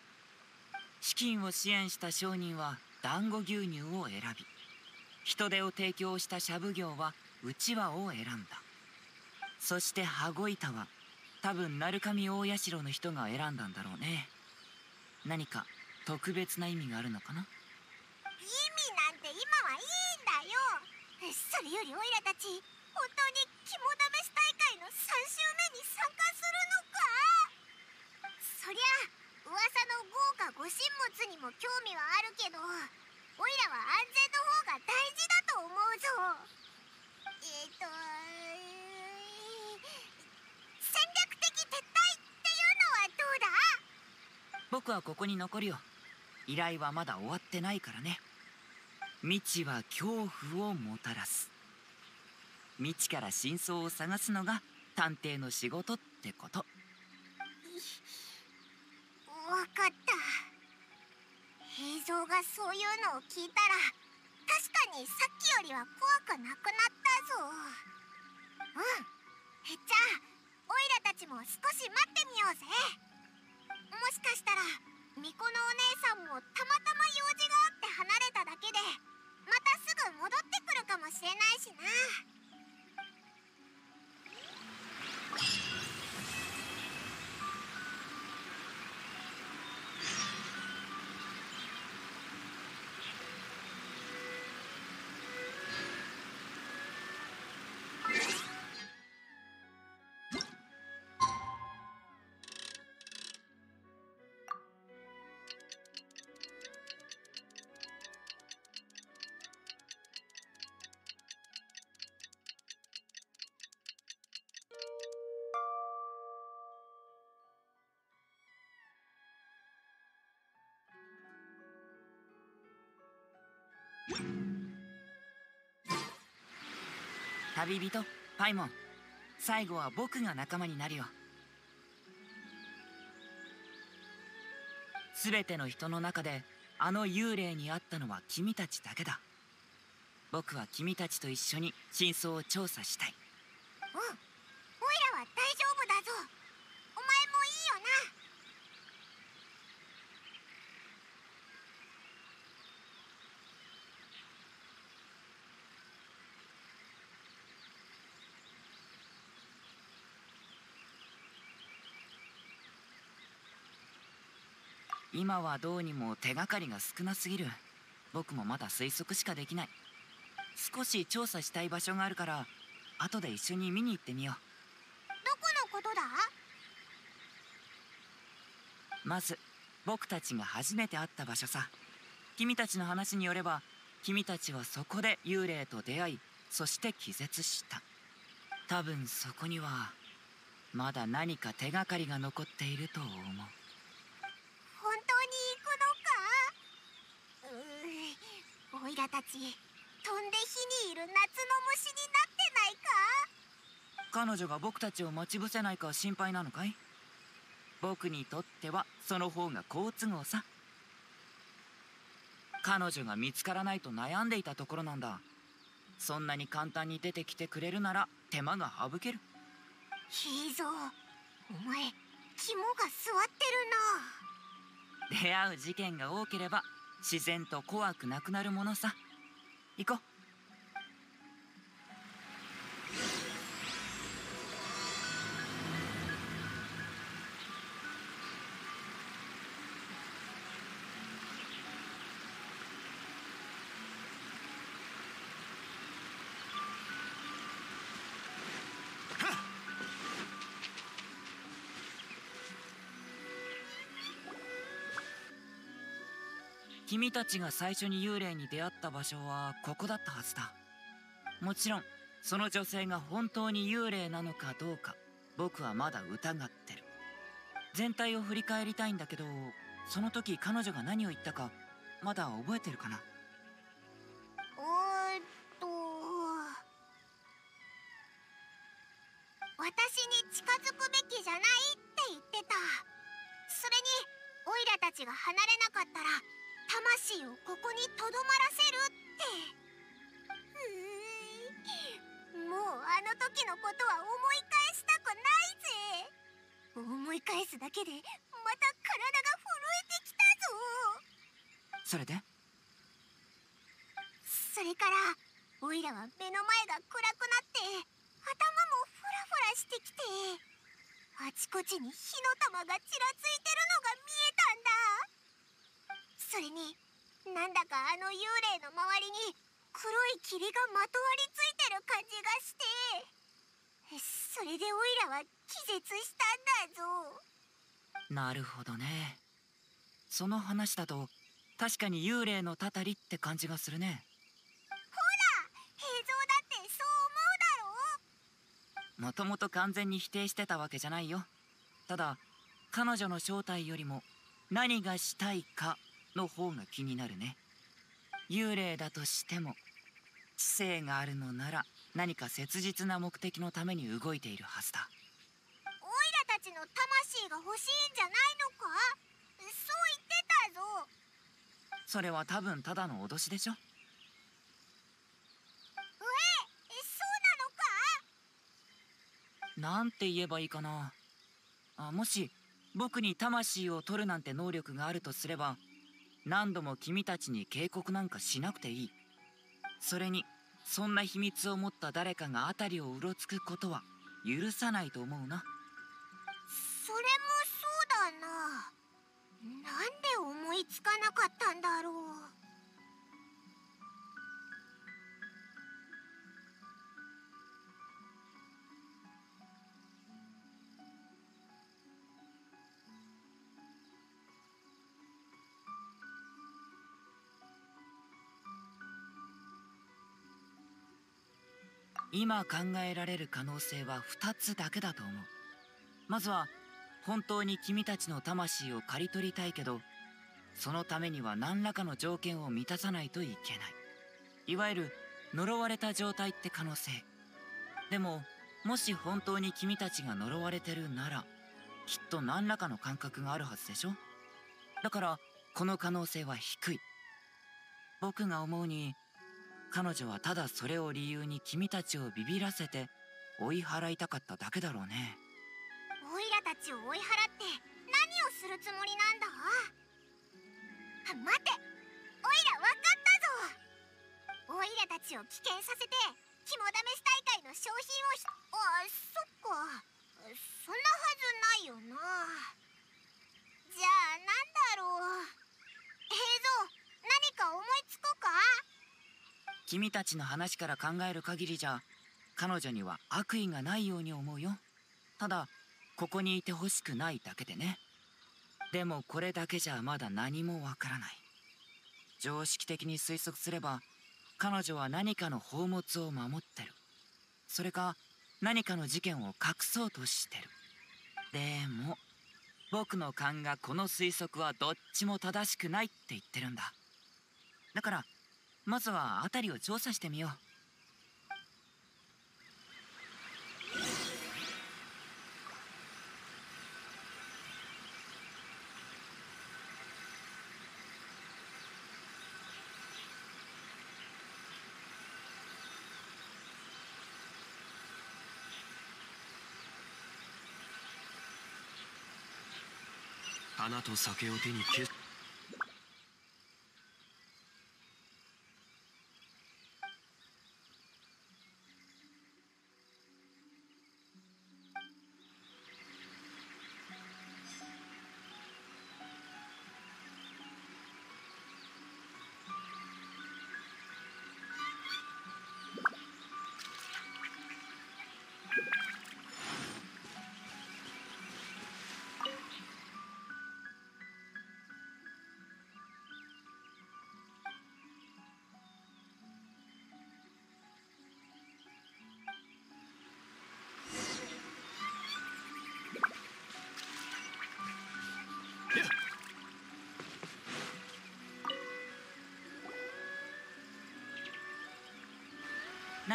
資金を支援した商人は団子牛乳を選び人手を提供したしゃぶ業はうちわを選んだ。そして羽子板は多分鳴神大社の人が選んだんだろうね。何か特別な意味があるのかな？意味なんて今はいいんだよ。それよりオイラたち本当に肝試し大会の3週目に参加するのか？そりゃ噂の豪華ご神物にも興味はあるけどオイラは安全の方が大事だと思うぞ。えっ、と戦略的撤退っていうのはどうだ？僕はここに残るよ。依頼はまだ終わってないからね。未知は恐怖をもたらす。未知から真相を探すのが探偵の仕事ってこと。わかった。映像がそういうのを聞いたら確かにさっきよりは怖くなくなったぞ。うん。じゃあオイラたちも少し待ってみようぜ。もしかしたら巫女のお姉さんもたまたま用事があって離れただけでまたすぐ戻ってくるかもしれないしな。旅人パイモン。最後は僕が仲間になるよ。全ての人の中であの幽霊に会ったのは君たちだけだ。僕は君たちと一緒に真相を調査したいうんオイラは大丈夫だぞお前もいいよな今はどうにも手がかりが少なすぎる。僕もまだ推測しかできない。少し調査したい場所があるから後で一緒に見に行ってみよどこのことだ？うまず僕たちが初めて会った場所さ。君たちの話によれば君たちはそこで幽霊と出会いそして気絶した。多分そこにはまだ何か手がかりが残っていると思う本当に行くのかうーオイラたち飛んで火にいる夏の虫になってないか？彼女が僕たちを待ち伏せないか心配なのかい？僕にとってはその方が好都合さ。彼女が見つからないと悩んでいたところなんだ。そんなに簡単に出てきてくれるなら手間が省ける。いいぞお前肝が座ってるな。出会う事件が多ければ自然と怖くなくなるものさ行こ君たちが最初に幽霊に出会った場所はここだったはずだ。もちろんその女性が本当に幽霊なのかどうか僕はまだ疑ってる。全体を振り返りたいんだけどその時彼女が何を言ったかまだ覚えてるかな？けでまた体が震えてきたぞ。それで？それからオイラは目の前が暗くなって頭もフラフラしてきてあちこちに火の玉がちらついてるのが見えたんだ。それになんだかあの幽霊の周りに黒い霧がまとわりついてる感じがしてそれでオイラは気絶したんだぞ。なるほどね。その話だと確かに幽霊のたたりって感じがするね。ほら平蔵だってそう思うだろ？もともと完全に否定してたわけじゃないよ。ただ彼女の正体よりも何がしたいかの方が気になるね。幽霊だとしても知性があるのなら何か切実な目的のために動いているはずだちの魂が欲しいんじゃないのか？そう言ってたぞ。それは多分ただの脅しでしょ。えそうなのか？なんて言えばいいかな。あもし僕に魂を取るなんて能力があるとすれば何度も君たちに警告なんかしなくていい。それにそんな秘密を持った誰かが辺りをうろつくことは許さないと思うないつかなかったんだろう。今考えられる可能性は2つだけだと思う。まずは本当に君たちの魂を刈り取りたいけどそのためには何らかの条件を満たさないといけない。いわゆる呪われた状態って可能性。でももし本当に君たちが呪われてるならきっと何らかの感覚があるはずでしょ？だからこの可能性は低い。僕が思うに彼女はただそれを理由に君たちをビビらせて追い払いたかっただけだろうね。オイラたちを追い払って何をするつもりなんだ？待て。オイラ分かったぞ。オイラたちを危険させて肝試し大会の賞品をひあそっか。そんなはずないよな。じゃあなんだろう。平蔵何か思いつくか？君たちの話から考える限りじゃ彼女には悪意がないように思うよ。ただここにいてほしくないだけでね。でもこれだけじゃまだ何もわからない。常識的に推測すれば彼女は何かの宝物を守ってる。それか何かの事件を隠そうとしてる。でも僕の勘がこの推測はどっちも正しくないって言ってるんだ。だからまずは辺りを調査してみよう。花と酒を手に消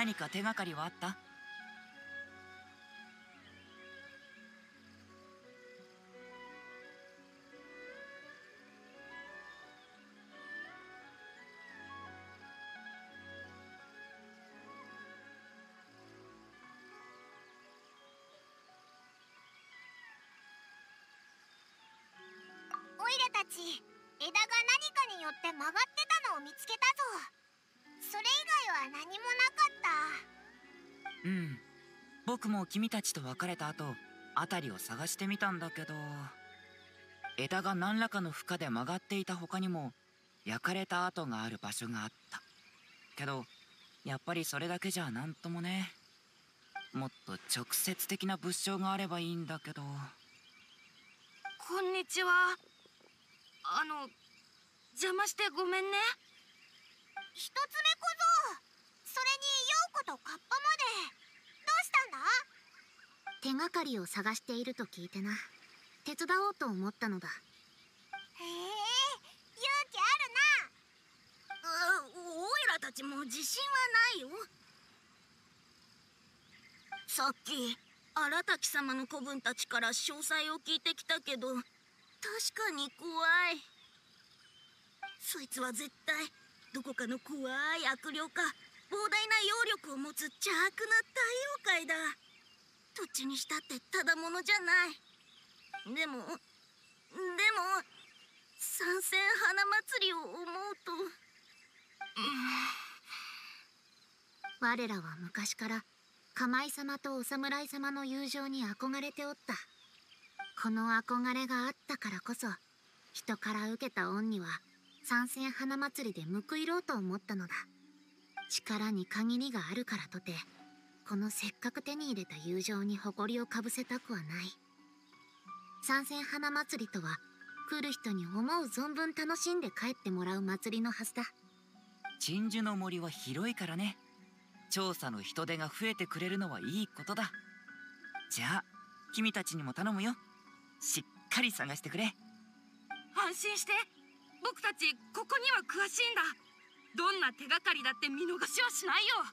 何か手がかりはあった？オイラたち枝が何かによって曲がってたのを見つけたぞ。それ以外は何もなかった。うん。僕も君たちと別れた後辺りを探してみたんだけど枝が何らかの負荷で曲がっていた他にも焼かれた跡がある場所があった。けどやっぱりそれだけじゃ何ともね。もっと直接的な物証があればいいんだけど。こんにちは。あの邪魔してごめんね一つ目小僧。それに陽子とカッパまで。どうしたんだ？手がかりを探していると聞いてな。手伝おうと思ったのだ。へえ勇気あるな。あおいらたちも自信はないよ。さっき荒滝様の子分たちから詳細を聞いてきたけど確かに怖い。そいつは絶対どこかの怖い悪霊か膨大な妖力を持つ邪悪な大妖怪だ。どっちにしたってただものじゃない。でもでも参戦花祭りを思うと。うん。我らは昔から釜井様とお侍様の友情に憧れておった。この憧れがあったからこそ人から受けた恩には参戦花祭りで報いろうと思ったのだ。力に限りがあるからとてこのせっかく手に入れた友情に誇りをかぶせたくはない。参戦花祭りとは来る人に思う存分楽しんで帰ってもらう祭りのはずだ。鎮守の森は広いからね。調査の人手が増えてくれるのはいいことだ。じゃあ君たちにも頼むよ。しっかり探してくれ。安心して僕たちここには詳しいんだ。どんな手がかりだって見逃しはしないよ。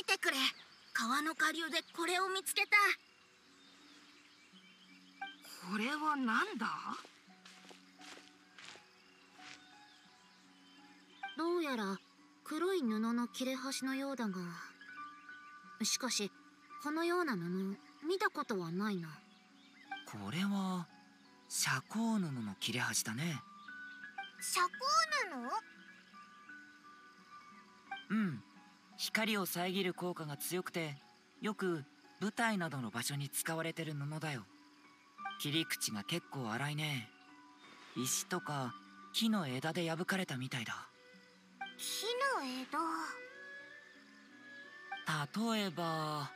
見てくれ。川の下流でこれを見つけた。これは何だ？どうやら黒い布の切れ端のようだが。しかしこのような布見たことはないな。これは遮光布の切れ端だね。遮光布？うん光を遮る効果が強くてよく舞台などの場所に使われてる布だよ。切り口が結構荒いね。石とか木の枝で破かれたみたいだ。木の枝？例えば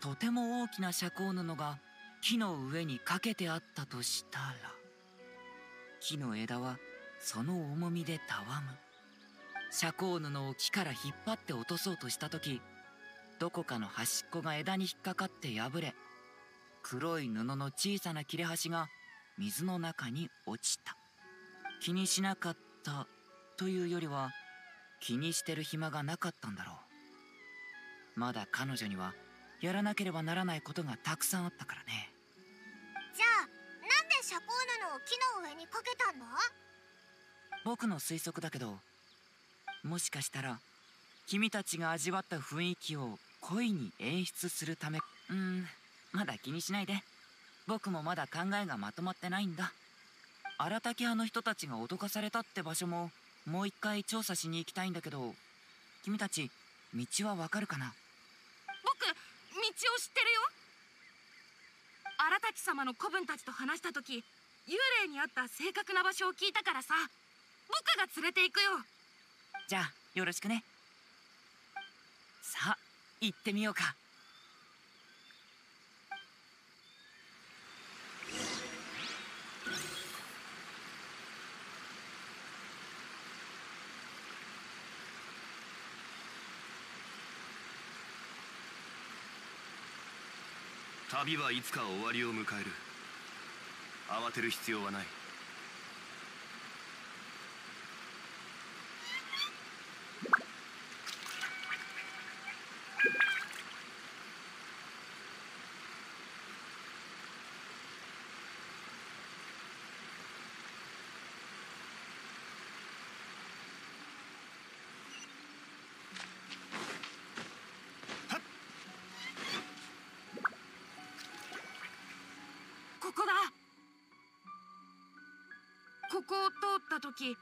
とても大きな遮光布が木の上にかけてあったとしたら木の枝はその重みでたわむ遮光布を木から引っ張って落とそうとした時どこかの端っこが枝に引っかかって破れ黒い布の小さな切れ端が水の中に落ちた。気にしなかったというよりは気にしてる暇がなかったんだろう。まだ彼女にはやらなければならないことがたくさんあったからね。じゃあなんで遮光布を木の上にかけたんだ？僕の推測だけどもしかしたら君たちが味わった雰囲気を恋に演出するためうんまだ気にしないで。僕もまだ考えがまとまってないんだ。荒滝派の人たちが脅かされたって場所ももう一回調査しに行きたいんだけど君たち道はわかるかな？僕道を知ってるよ。荒滝様の子分たちと話した時幽霊にあった正確な場所を聞いたからさ。僕が連れて行くよ。じゃあよろしくね。さあ行ってみようか。旅はいつか終わりを迎える。慌てる必要はない。ここだ。ここを通った時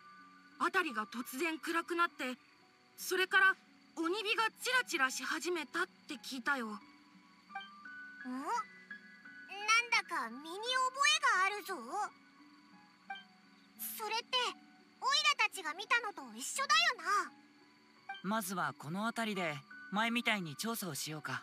辺りが突然暗くなってそれから鬼火がチラチラし始めたって聞いたよ。ん？なんだか身に覚えがあるぞ。それってオイラたちが見たのと一緒だよな。まずはこの辺りで前みたいに調査をしようか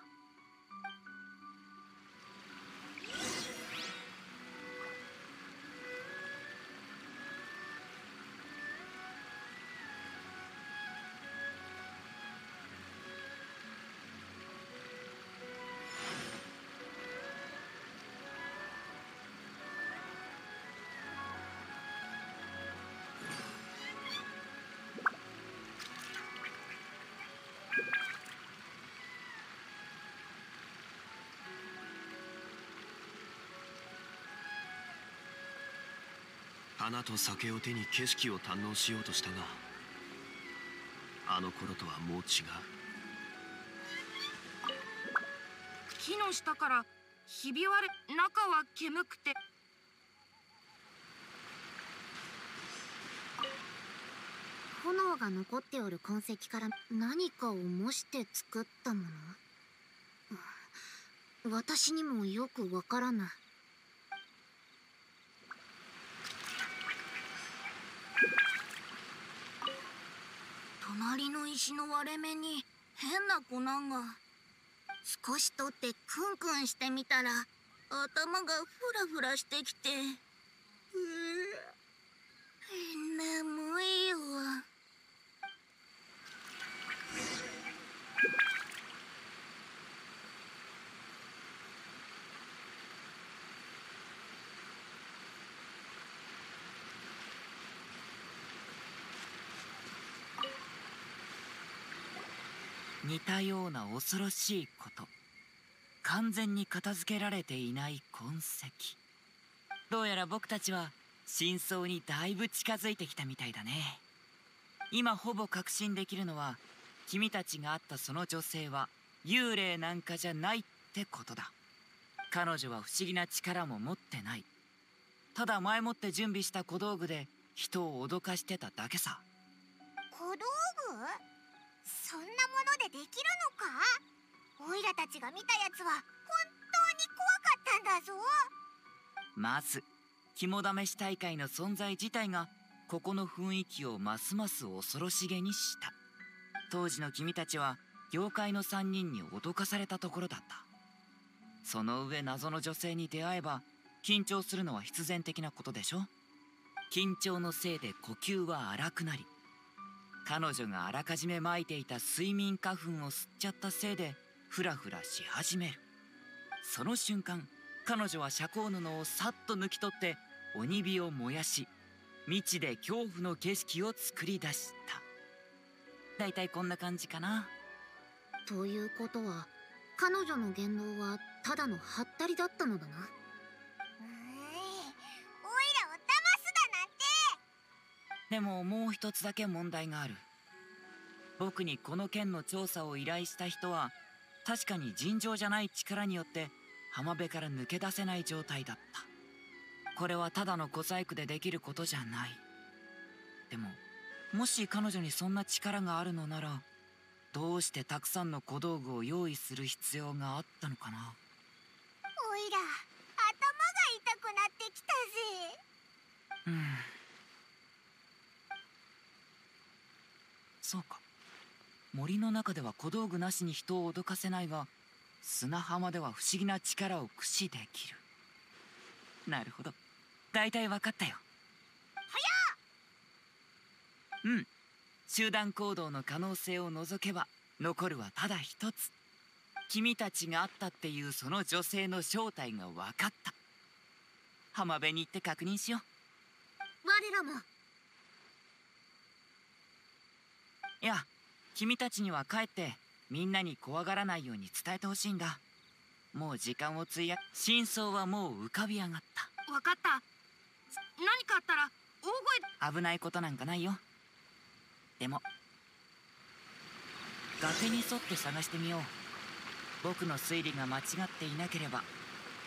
花と酒を手に景色を堪能しようとしたがあの頃とはもう違う。木の下からひび割れ中は煙くて。炎が残っておる痕跡から何かを模して作ったもの？私にもよくわからない。隣の石の割れ目に変な粉が。少し取ってクンクンしてみたら頭がフラフラしてきて。うう眠いよ似たような恐ろしいこと。完全に片付けられていない痕跡。どうやら僕たちは真相にだいぶ近づいてきたみたいだね。今ほぼ確信できるのは君たちが会ったその女性は幽霊なんかじゃないってことだ。彼女は不思議な力も持ってない。ただ前もって準備した小道具で人を脅かしてただけさ。そんなものでできるのか？オイラたちが見たやつは本当に怖かったんだぞ。まず肝試し大会の存在自体がここの雰囲気をますます恐ろしげにした。当時の君たちは妖怪の3人に脅かされたところだった。その上謎の女性に出会えば緊張するのは必然的なことでしょ？緊張のせいで呼吸は荒くなり彼女があらかじめ撒いていた睡眠花粉を吸っちゃったせいでフラフラし始める。その瞬間彼女は遮光布をさっと抜き取って鬼火を燃やし未知で恐怖の景色を作り出した。だいたいこんな感じかな。ということは彼女の言動はただのハったりだったのだな。でももう一つだけ問題がある。僕にこの件の調査を依頼した人は確かに尋常じゃない力によって浜辺から抜け出せない状態だった。これはただの小細工でできることじゃない。でももし彼女にそんな力があるのならどうしてたくさんの小道具を用意する必要があったのかな。オイラ頭が痛くなってきたぜ。うんそうか。森の中では小道具なしに人を脅かせないが砂浜では不思議な力を駆使できる。なるほど。大体分かったよ。うん。集団行動の可能性を除けば残るはただ一つ。君たちが会ったっていうその女性の正体が分かった。浜辺に行って確認しよう。我らも。いや君たちには帰ってみんなに怖がらないように伝えてほしいんだ。もう時間を費や真相はもう浮かび上がった。分かった。何かあったら大声危ないことなんかないよ。でも崖に沿って探してみよう。僕の推理が間違っていなければ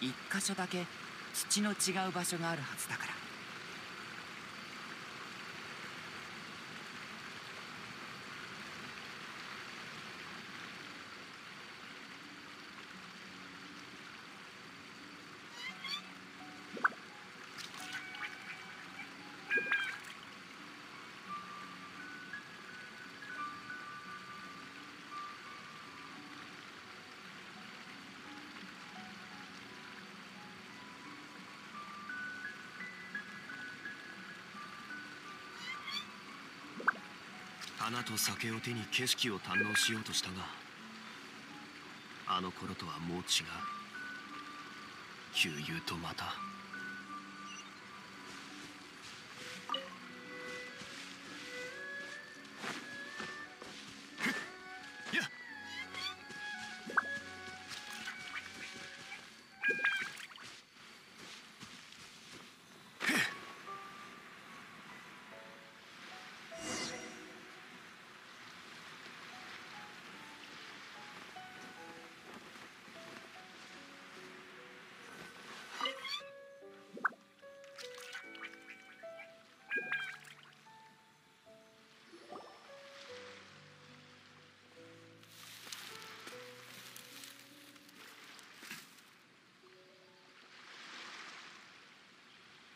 一箇所だけ土の違う場所があるはずだから花と酒を手に景色を堪能しようとしたがあの頃とはもう違う。悠々とまた。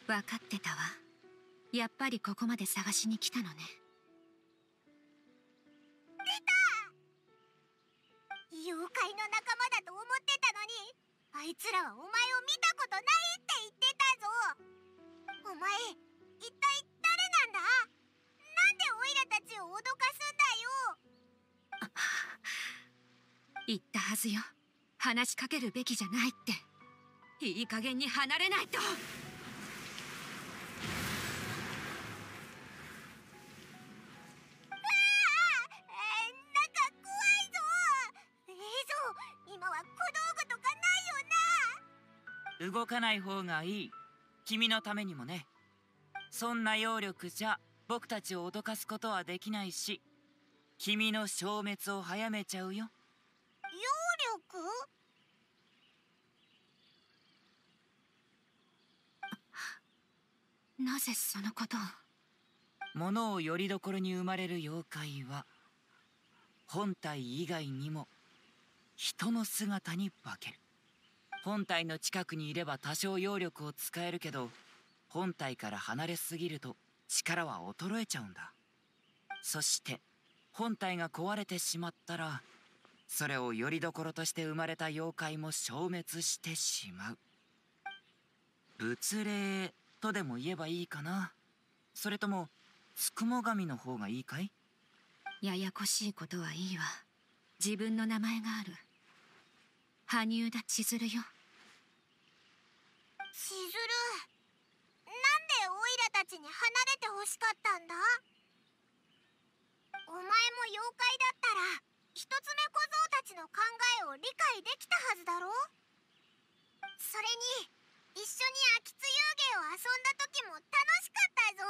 分かってたわ。やっぱりここまで探しに来たのね。妖怪の仲間だと思ってたのにあいつらはお前を見たことないって言ってたぞ。お前一体誰なんだ？なんでオイラたちを脅かすんだよ？言ったはずよ。話しかけるべきじゃないって。いい加減に離れないと動かない方がいい。君のためにもね。そんな揚力じゃ僕たちを脅かすことはできないし君の消滅を早めちゃうよ。揚力？なぜそのことを？物をよりどころに生まれる妖怪は本体以外にも人の姿に化ける本体の近くにいれば多少揚力を使えるけど本体から離れすぎると力は衰えちゃうんだ。そして本体が壊れてしまったらそれをよりどころとして生まれた妖怪も消滅してしまう。仏霊とでも言えばいいかな？それともつくも神の方がいいかい？ややこしいことはいいわ。自分の名前がある。羽生田千鶴よ。千鶴なんでオイラたちに離れてほしかったんだ？お前も妖怪だったら一つ目小僧たちの考えを理解できたはずだろ？それに一緒に秋津遊芸を遊んだ時も楽しかったぞ。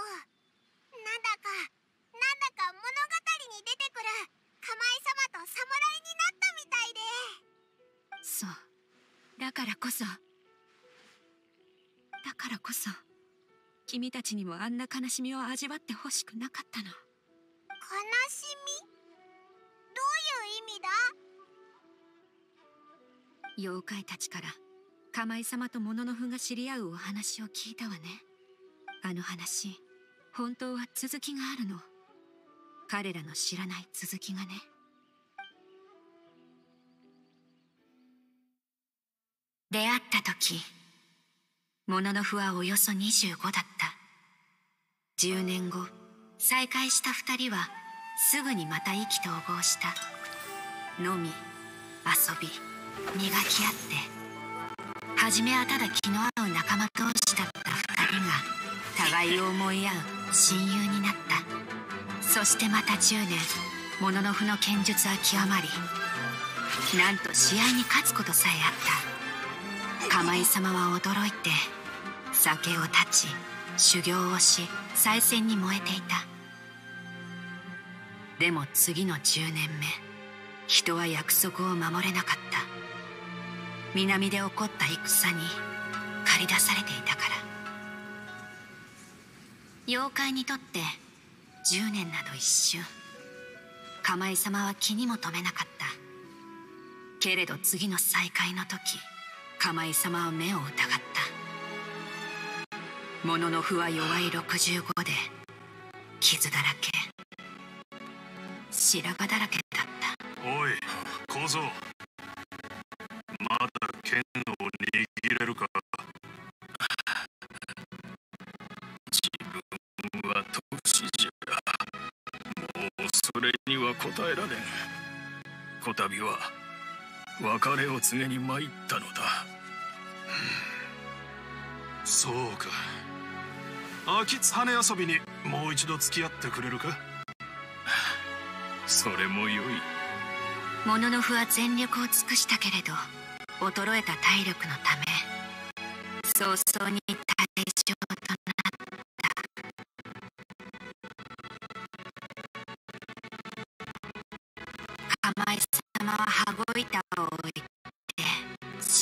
なんだかなんだか物語に出てくる釜井様と侍になったみたいで。そう。だからこそ。だからこそ君たちにもあんな悲しみを味わってほしくなかったの。悲しみ？どういう意味だ？妖怪たちから釜井様と物のふが知り合うお話を聞いたわね。あの話本当は続きがあるの。彼らの知らない続きがね出会った時物のふはおよそ25だった。10年後再会した2人はすぐにまた意気投合した。飲み遊び磨き合って初めはただ気の合う仲間同士だった2人が互いを思い合う親友になった。そしてまた10年モノノフの剣術は極まりなんと試合に勝つことさえあった。釜井様は驚いて酒を断ち修行をし再戦に燃えていた。でも次の10年目人は約束を守れなかった。南で起こった戦に駆り出されていたから。妖怪にとって10年など一瞬。釜井様は気にも留めなかった。けれど次の再会の時釜井様は目を疑った。ものの符は弱い65で傷だらけ。白髪だらけだった。おい小僧。まだ剣を握れるか。自分は年じゃ。もうそれには答えられん。こたびは別れを告げに参ったのだ。そうか。秋津羽遊びにもう一度付き合ってくれるか？それもよい。モノノフは全力を尽くしたけれど衰えた体力のため早々に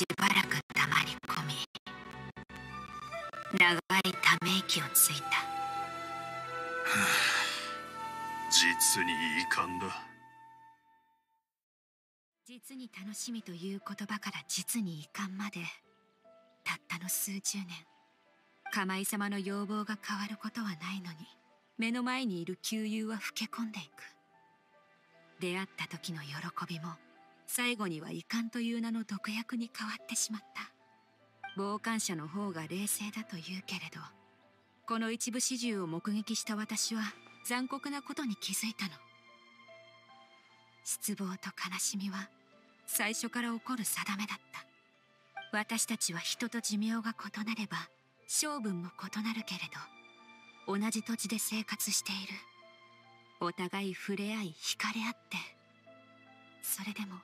しばらく黙り込み長いため息をついた。実に遺憾だ。実に楽しみという言葉から実に遺憾までたったの数十年。釜井様の要望が変わることはないのに目の前にいる旧友は老け込んでいく。出会った時の喜びも最後には遺憾という名の毒薬に変わってしまった。傍観者の方が冷静だと言うけれどこの一部始終を目撃した私は残酷なことに気づいたの。失望と悲しみは最初から起こる定めだった。私たちは人と寿命が異なれば性分も異なるけれど同じ土地で生活している。お互い触れ合い惹かれ合ってそれでも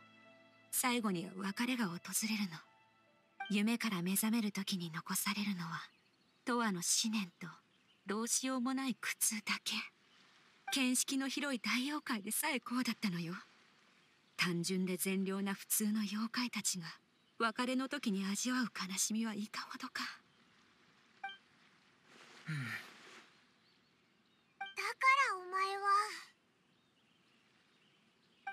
最後には別れが訪れるの。夢から目覚める時に残されるのは永遠の思念とどうしようもない苦痛だけ。見識の広い大妖怪でさえこうだったのよ。単純で善良な普通の妖怪たちが別れの時に味わう悲しみはいかほどか。だからお前は。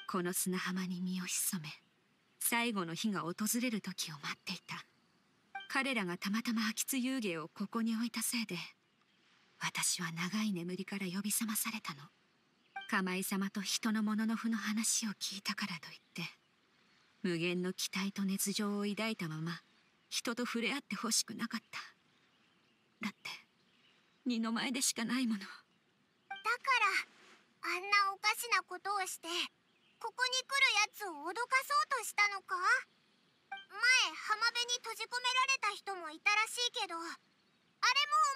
この砂浜に身を潜め最後の日が訪れる時を待っていた。彼らがたまたま秋津遊芸をここに置いたせいで私は長い眠りから呼び覚まされたの。釜井様と人のものの符の話を聞いたからといって無限の期待と熱情を抱いたまま人と触れ合ってほしくなかった。だって二の前でしかないもの。だからあんなおかしなことをしてここに来るやつを脅かそうとしたのか？前浜辺に閉じ込められた人もいたらしいけどあれもお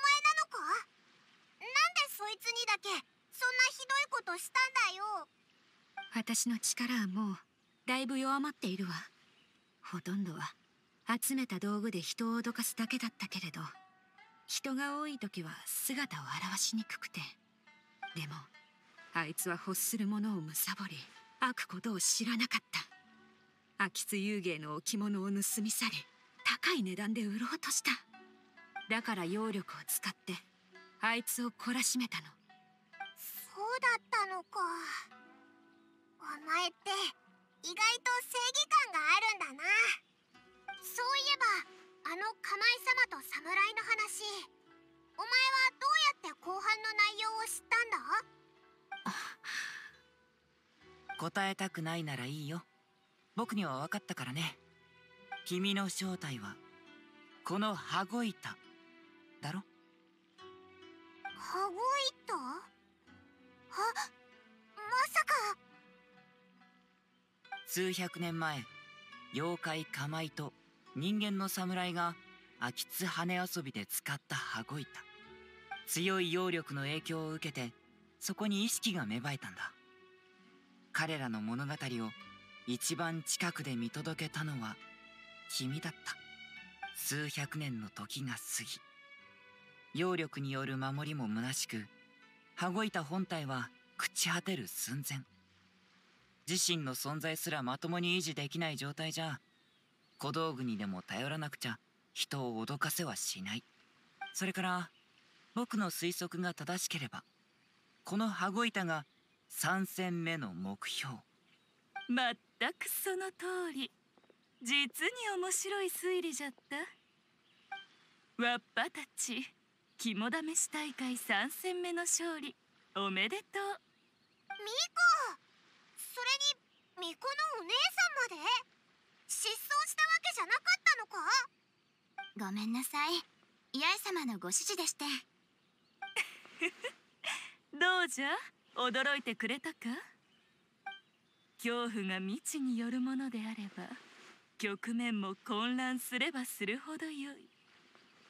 前なのか？なんでそいつにだけそんなひどいことしたんだよ？私の力はもうだいぶ弱まっているわ。ほとんどは集めた道具で人を脅かすだけだったけれど人が多い時は姿を現しにくくて。でもあいつは欲するものを貪り悪ことを知らなかった。秋津遊芸の置物を盗み去り高い値段で売ろうとした。だから揚力を使ってあいつを懲らしめたの。そうだったのか。お前って意外と正義感があるんだな。そういえばあの釜井様と侍の話お前はどうやって後半の内容を知ったんだ？答えたくないならいいよ。僕には分かったからね。君の正体はこの羽子板だろ。羽子板？あまさか。数百年前妖怪カマイと人間の侍が秋津羽遊びで使った羽子板。強い揚力の影響を受けてそこに意識が芽生えたんだ彼らの物語を一番近くで見届けたのは君だった。数百年の時が過ぎ。揚力による守りも虚しく羽子板本体は朽ち果てる寸前。自身の存在すらまともに維持できない状態じゃ小道具にでも頼らなくちゃ人を脅かせはしない。それから僕の推測が正しければこの羽子板が3戦目の目標。まったくその通り。実に面白い推理じゃった。わっぱたち肝試し大会3戦目の勝利。おめでとう。ミコそれに巫女のお姉さんまで？失踪したわけじゃなかったのか？ごめんなさい。八重様のご指示でして。どうじゃ？驚いてくれたか？恐怖が未知によるものであれば局面も混乱すればするほどよい。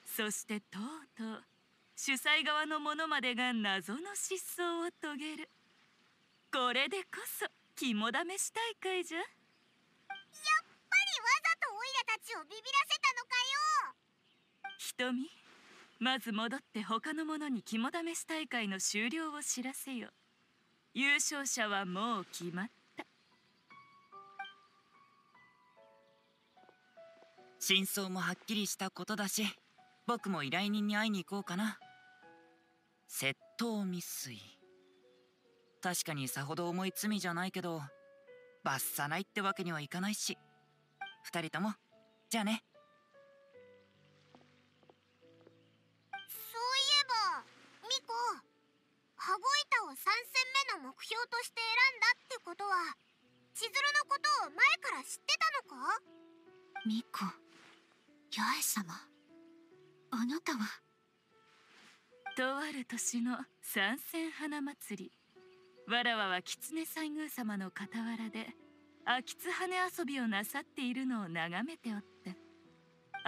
そしてとうとう主催側の者までが謎の失踪を遂げる。これでこそ肝試し大会じゃ。やっぱりわざとオイラたちをビビらせたのかよ。瞳まず戻って他の者に肝試し大会の終了を知らせよ優勝者はもう決まった。真相もはっきりしたことだし僕も依頼人に会いに行こうかな。窃盗未遂。確かにさほど重い罪じゃないけど罰さないってわけにはいかないし。二人ともじゃあね。羽子板を3戦目の目標として選んだってことは千鶴のことを前から知ってたのか？ミコ八重様。あなたは？とある年の三戦花祭り。わらわは狐西宮様の傍らで秋津羽遊びをなさっているのを眺めておった。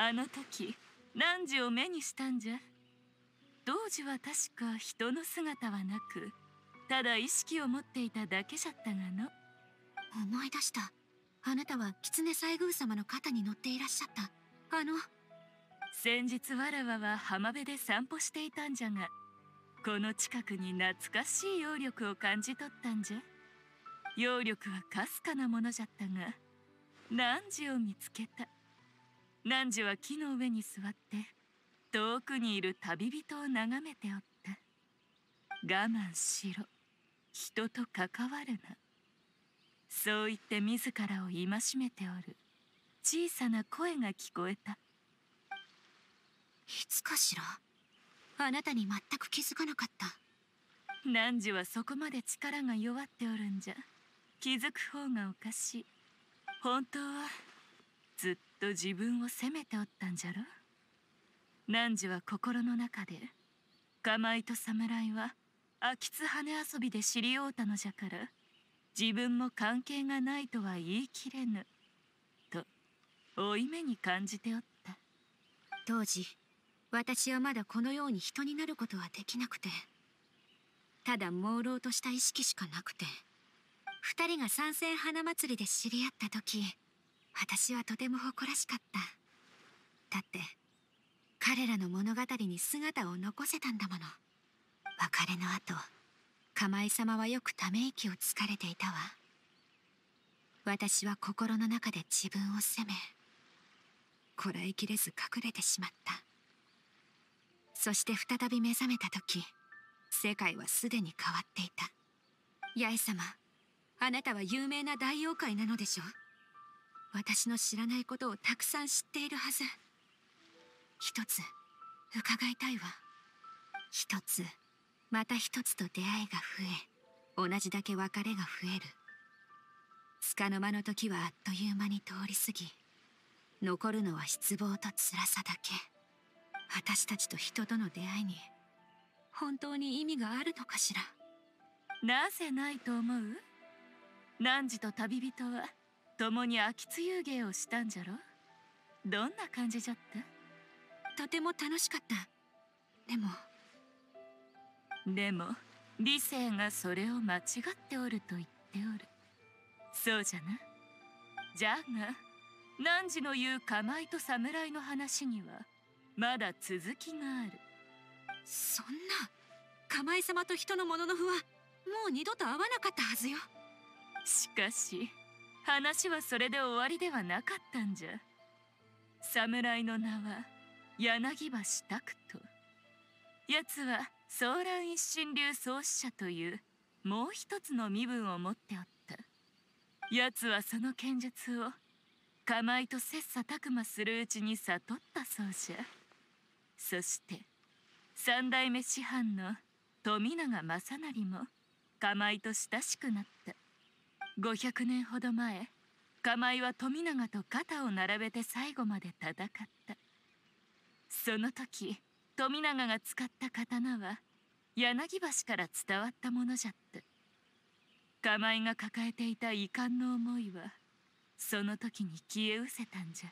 あの時汝を目にしたんじゃ？当時は確か人の姿はなくただ意識を持っていただけじゃったがの。思い出した。あなたは狐西宮様の肩に乗っていらっしゃった。あの。先日わらわは浜辺で散歩していたんじゃがこの近くに懐かしい揚力を感じ取ったんじゃ。揚力はかすかなものじゃったが汝を見つけた。汝は木の上に座って遠くにいる旅人を眺めておった。我慢しろ。人と関わるな。そう言って自らを戒めておる。小さな声が聞こえた。いつかしらあなたに全く気づかなかった。汝はそこまで力が弱っておるんじゃ。気づく方がおかしい。本当はずっと自分を責めておったんじゃろ汝は心の中でカマイと侍は秋津羽遊びで知り合うたのじゃから自分も関係がないとは言い切れぬと負い目に感じておった。当時私はまだこのように人になることはできなくてただ朦朧とした意識しかなくて二人が三戦花祭りで知り合った時私はとても誇らしかった。だって彼らの物語に姿を残せたんだもの。別れの後釜井様はよくため息をつかれていたわ。私は心の中で自分を責めこらえきれず隠れてしまった。そして再び目覚めた時世界はすでに変わっていた。八重様あなたは有名な大妖怪なのでしょう。私の知らないことをたくさん知っているはず。一つ伺いたいわ。一つまた一つと出会いが増え同じだけ別れが増える。束の間の時はあっという間に通り過ぎ残るのは失望と辛さだけ。私たちと人との出会いに本当に意味があるのかしら。なぜないと思う？汝と旅人は共に秋津遊芸をしたんじゃろ？どんな感じじゃった？とても楽しかった。でも。でも理性がそれを間違っておると言っておる。そうじゃな。じゃが汝の言うカイと侍の話にはまだ続きがある。そんな。カイ様と人のもののふはもう二度と会わなかったはずよ。しかし話はそれで終わりではなかったんじゃ。侍の名は柳橋拓人。奴はソーラン一心流創始者というもう一つの身分を持っておった。奴はその剣術をカマイと切磋琢磨するうちに悟ったそうじゃ。そして三代目師範の富永正成もカマイと親しくなった。500年ほど前カマイは富永と肩を並べて最後まで戦った。その時富永が使った刀は柳橋から伝わったものじゃった。カイが抱えていた遺憾の思いはその時に消え失せたんじゃ。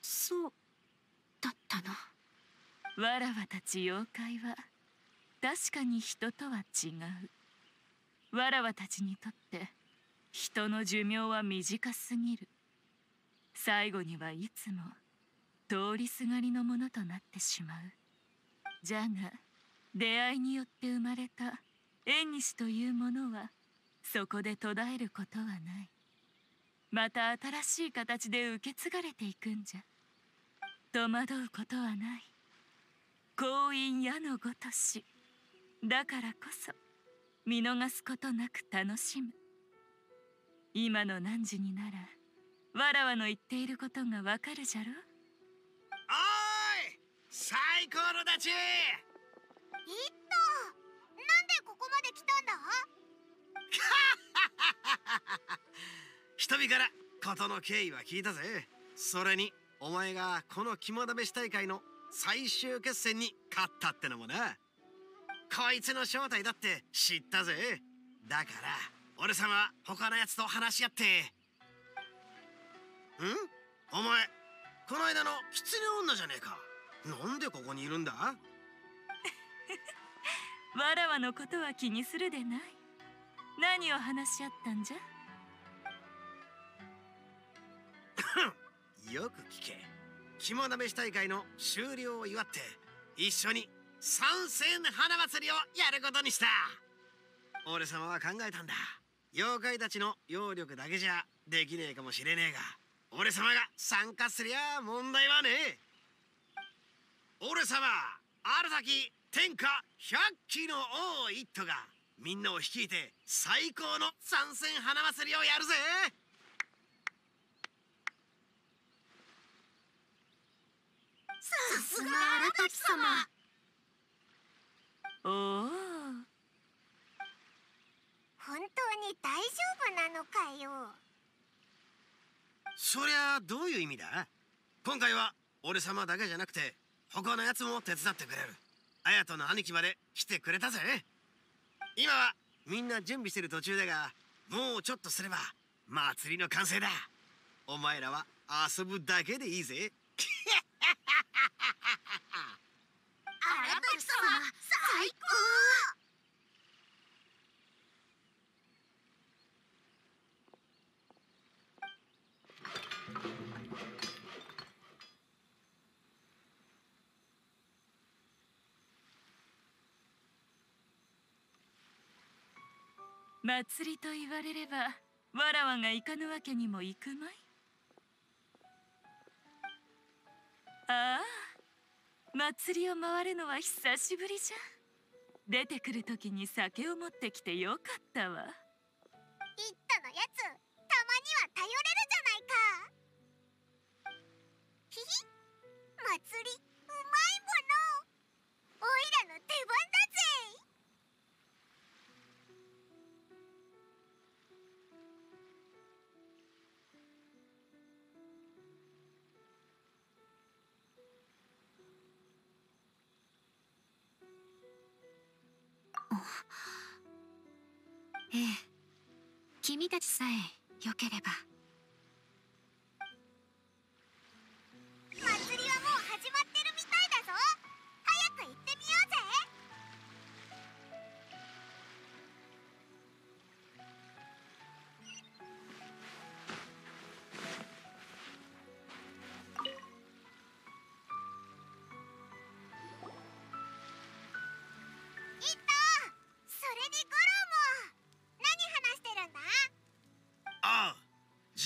そうだったの。わらわたち妖怪は確かに人とは違う。わらわたちにとって人の寿命は短すぎる。最後にはいつも通りすがりのものとなってしまう。じゃが出会いによって生まれた縁西というものはそこで途絶えることはない。また新しい形で受け継がれていくんじゃ。戸惑うことはない。婚姻矢のごとし。だからこそ見逃すことなく楽しむ。今の汝にならわらわの言っていることがわかるじゃろおーいサイコロたち。いったなんでここまで来たんだ？人々から事の経緯は聞いたぜ。それにお前がこの肝試し大会の最終決戦に勝ったってのもな。こいつの正体だって知ったぜ。だから俺様は他のやつと話し合って。ん？お前この間の狐女じゃねえかなんでここにいるんだ？わらわのことは気にするでない。何を話し合ったんじゃ？よく聞け。肝試し大会の終了を祝って一緒に参戦花祭りをやることにした。俺様は考えたんだ。妖怪たちの揚力だけじゃできねえかもしれねえが俺様が参加すりゃ問題はねえ俺様ある時天下百鬼の王一斗がみんなを率いて最高の参戦花祭りをやるぜ。さすが荒滝様。おお本当に大丈夫なのかよ。そりゃどういう意味だ？今回は俺様だけじゃなくて他のやつも手伝ってくれる。綾人の兄貴まで来てくれたぜ。今はみんな準備してる途中だがもうちょっとすれば祭りの完成だ。お前らは遊ぶだけでいいぜ荒滝様最高祭りと言われればわらわが行かぬわけにもいくまい？ああ祭りを回るのは久しぶりじゃ。出てくる時に酒を持ってきてよかったわ。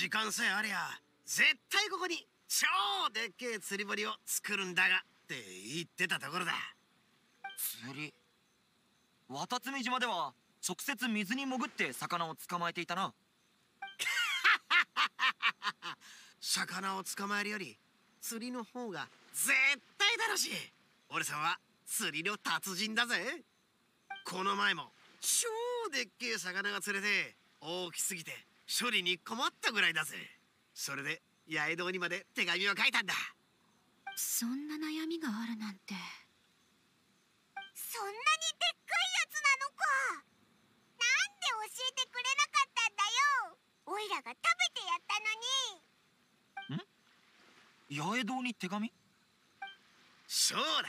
時間さえありゃ絶対ここに超でっけえ釣り堀を作るんだがって言ってたところだ。釣り？渡積島では直接水に潜って魚を捕まえていたな。魚を捕まえるより釣りの方が絶対楽しい。俺さんは釣りの達人だぜ。この前も超でっけえ魚が釣れて大きすぎて処理に困ったぐらいだぜ。それで八重堂にまで手紙を書いたんだ。そんな悩みがあるなんて。そんなにでっかいやつなのか。なんで教えてくれなかったんだよ。オイラが食べてやったのに。八重堂に手紙？そうだ。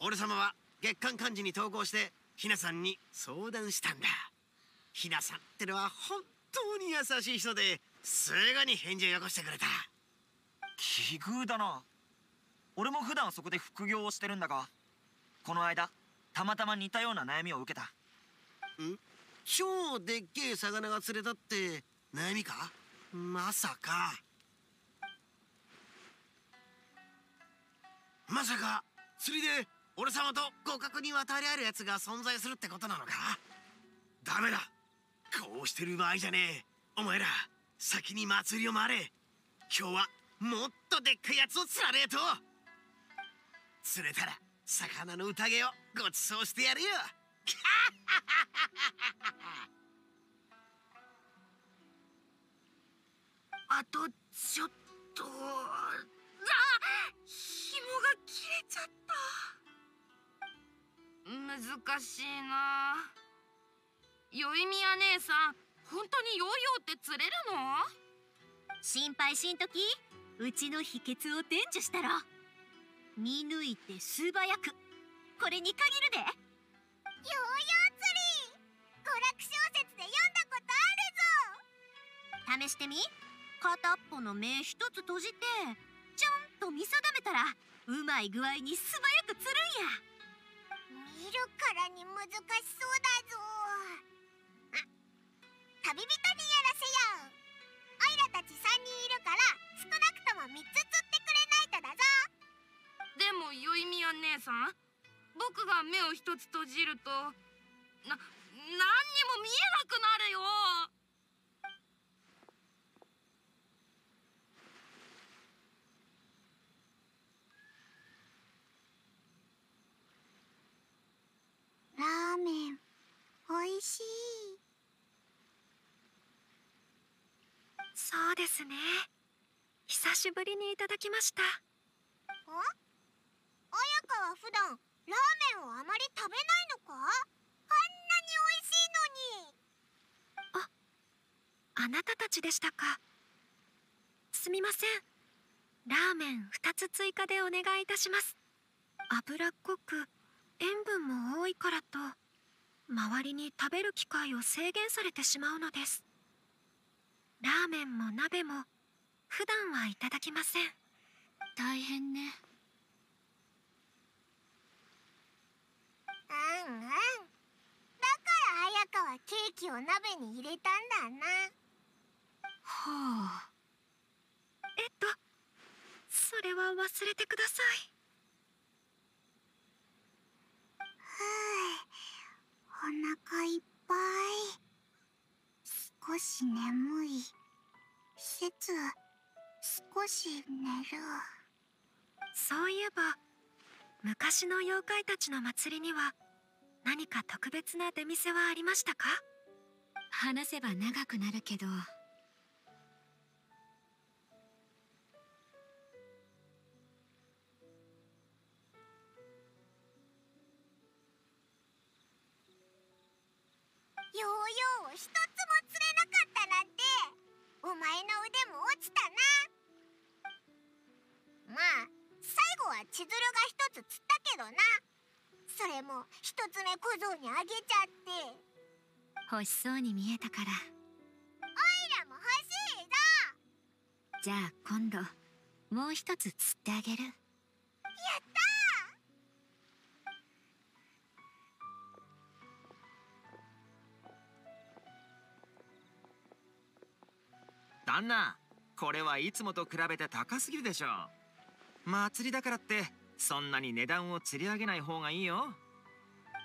俺様は月刊漢字に投稿してひなさんに相談したんだ。ひなさんってのは本当に優しい人ですぐに返事をよこしてくれた。奇遇だな。俺も普段そこで副業をしてるんだがこの間たまたま似たような悩みを受けた。ん？超でっけえ魚が釣れたって悩みか？まさか。まさか釣りで俺様と互角に渡り合えるやつが存在するってことなのか？ダメだこうしてる場合じゃねえ。お前ら先に祭りを回れ。今日はもっとでっかいやつを釣らねえと。釣れたら魚の宴をごちそうしてやるよ。あとちょっと。あ紐が切れちゃった。難しいな。よいみや姉さん本当にヨーヨーって釣れるの？心配しんときうちの秘訣を伝授したら見抜いて素早くこれに限るで。ヨーヨー釣り。娯楽小説で読んだことあるぞ。試してみ。片っぽの目一つ閉じてちゃんと見定めたらうまい具合に素早く釣るんや。見るからに難しそうだぞ。あ旅人にやらせよう。オイラたち3人いるから少なくとも3つ釣ってくれないとだぞ。でもよいみや姉さん僕が目を一つ閉じるとな何にも見えなくなるよ。ラーメンおいしいそうですね。久しぶりにいただきました。あ綾香は普段ラーメンをあまり食べないのか？あんなに美味しいのに。あなたたちでしたか。すみません。ラーメン2つ追加でお願いいたします。脂っこく塩分も多いからと周りに食べる機会を制限されてしまうのですラーメンも鍋も普段はいただきません。大変ね。うんうん。だから綾香はケーキを鍋に入れたんだな。はあ。えっとそれは忘れてください。ふうお腹いっぱい少し眠い。せつ少し寝る。そういえば昔の妖怪たちの祭りには何か特別な出店はありましたか？話せば長くなるけどヨーヨーを一つも釣れなかったなんて。お前の腕も落ちたな。まあ最後は千鶴が一つ釣ったけどな。それも一つ目小僧にあげちゃって。欲しそうに見えたから。おいらも欲しいぞ。じゃあ今度もう一つ釣ってあげる。やった旦那これはいつもと比べて高すぎるでしょ祭りだからってそんなに値段を釣り上げない方がいいよ。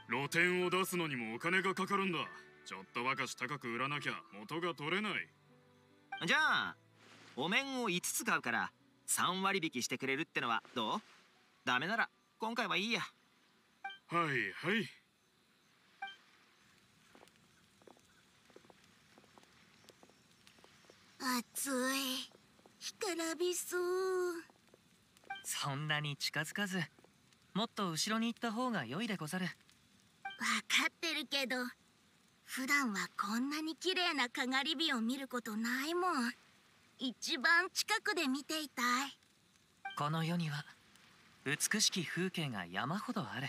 露店を出すのにもお金がかかるんだ。ちょっとばかし高く売らなきゃ元が取れない。じゃあお面を5つ買うから3割引きしてくれるってのはどう？ダメなら今回はいいや。はいはい暑い。干からびそう。そんなに近づかずもっと後ろに行った方が良いでござる。わかってるけど普段はこんなに綺麗なかがり火を見ることないもん。一番近くで見ていたい。この世には美しき風景が山ほどある。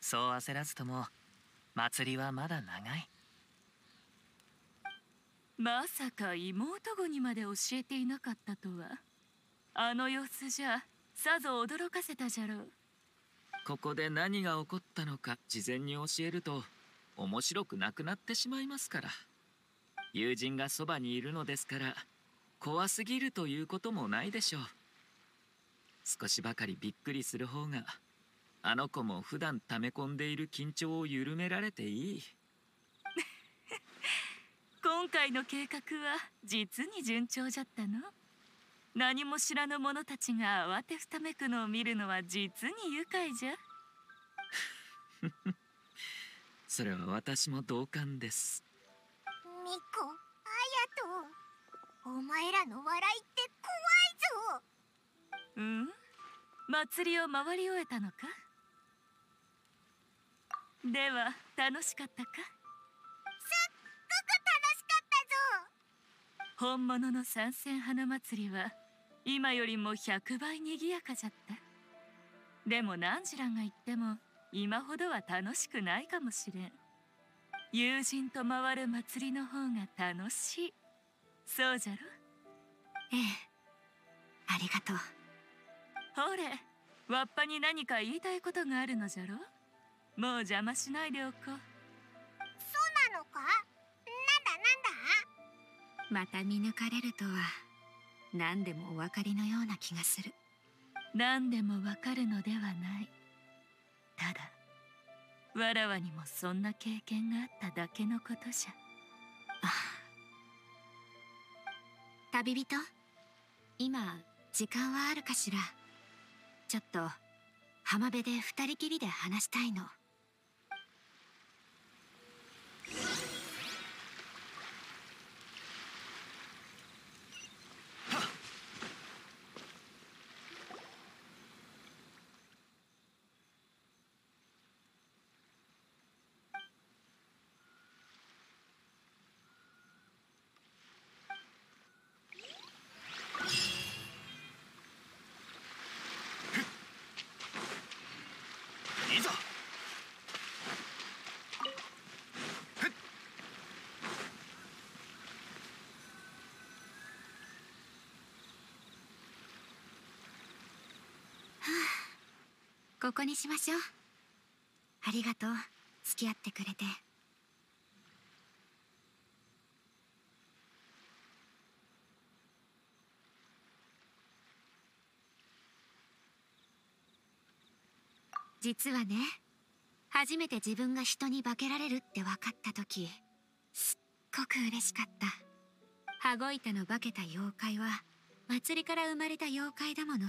そう焦らずとも祭りはまだ長いまさか妹子にまで教えていなかったとは。あの様子じゃさぞ驚かせたじゃろう。ここで何が起こったのか事前に教えると面白くなくなってしまいますから。友人がそばにいるのですから怖すぎるということもないでしょう。少しばかりびっくりする方があの子も普段溜め込んでいる緊張を緩められていい。今回の計画は実に順調じゃったの。何も知らぬ者たちが慌てふためくのを見るのは実に愉快じゃ。それは私も同感です。ミコアヤトお前らの笑いって怖いぞ。うん？祭りを回り終えたのか？では楽しかったか？本物の三線花祭りは今よりも100倍にぎやかじゃった。でも何時らが言っても今ほどは楽しくないかもしれん。友人と回る祭りの方が楽しい。そうじゃろ？ええ。ありがとう。ほれわっぱに何か言いたいことがあるのじゃろ？もう邪魔しないでおこう。そうなのか？また見抜かれるとは何でもお分かりのような気がする。何でもわかるのではない。ただわらわにもそんな経験があっただけのことじゃ。旅人？今時間はあるかしら。ちょっと浜辺で二人きりで話したいの。ここにしましょう。ありがとう。付き合ってくれて。実はね初めて自分が人に化けられるって分かった時すっごく嬉しかった。羽子板の化けた妖怪は祭りから生まれた妖怪だもの。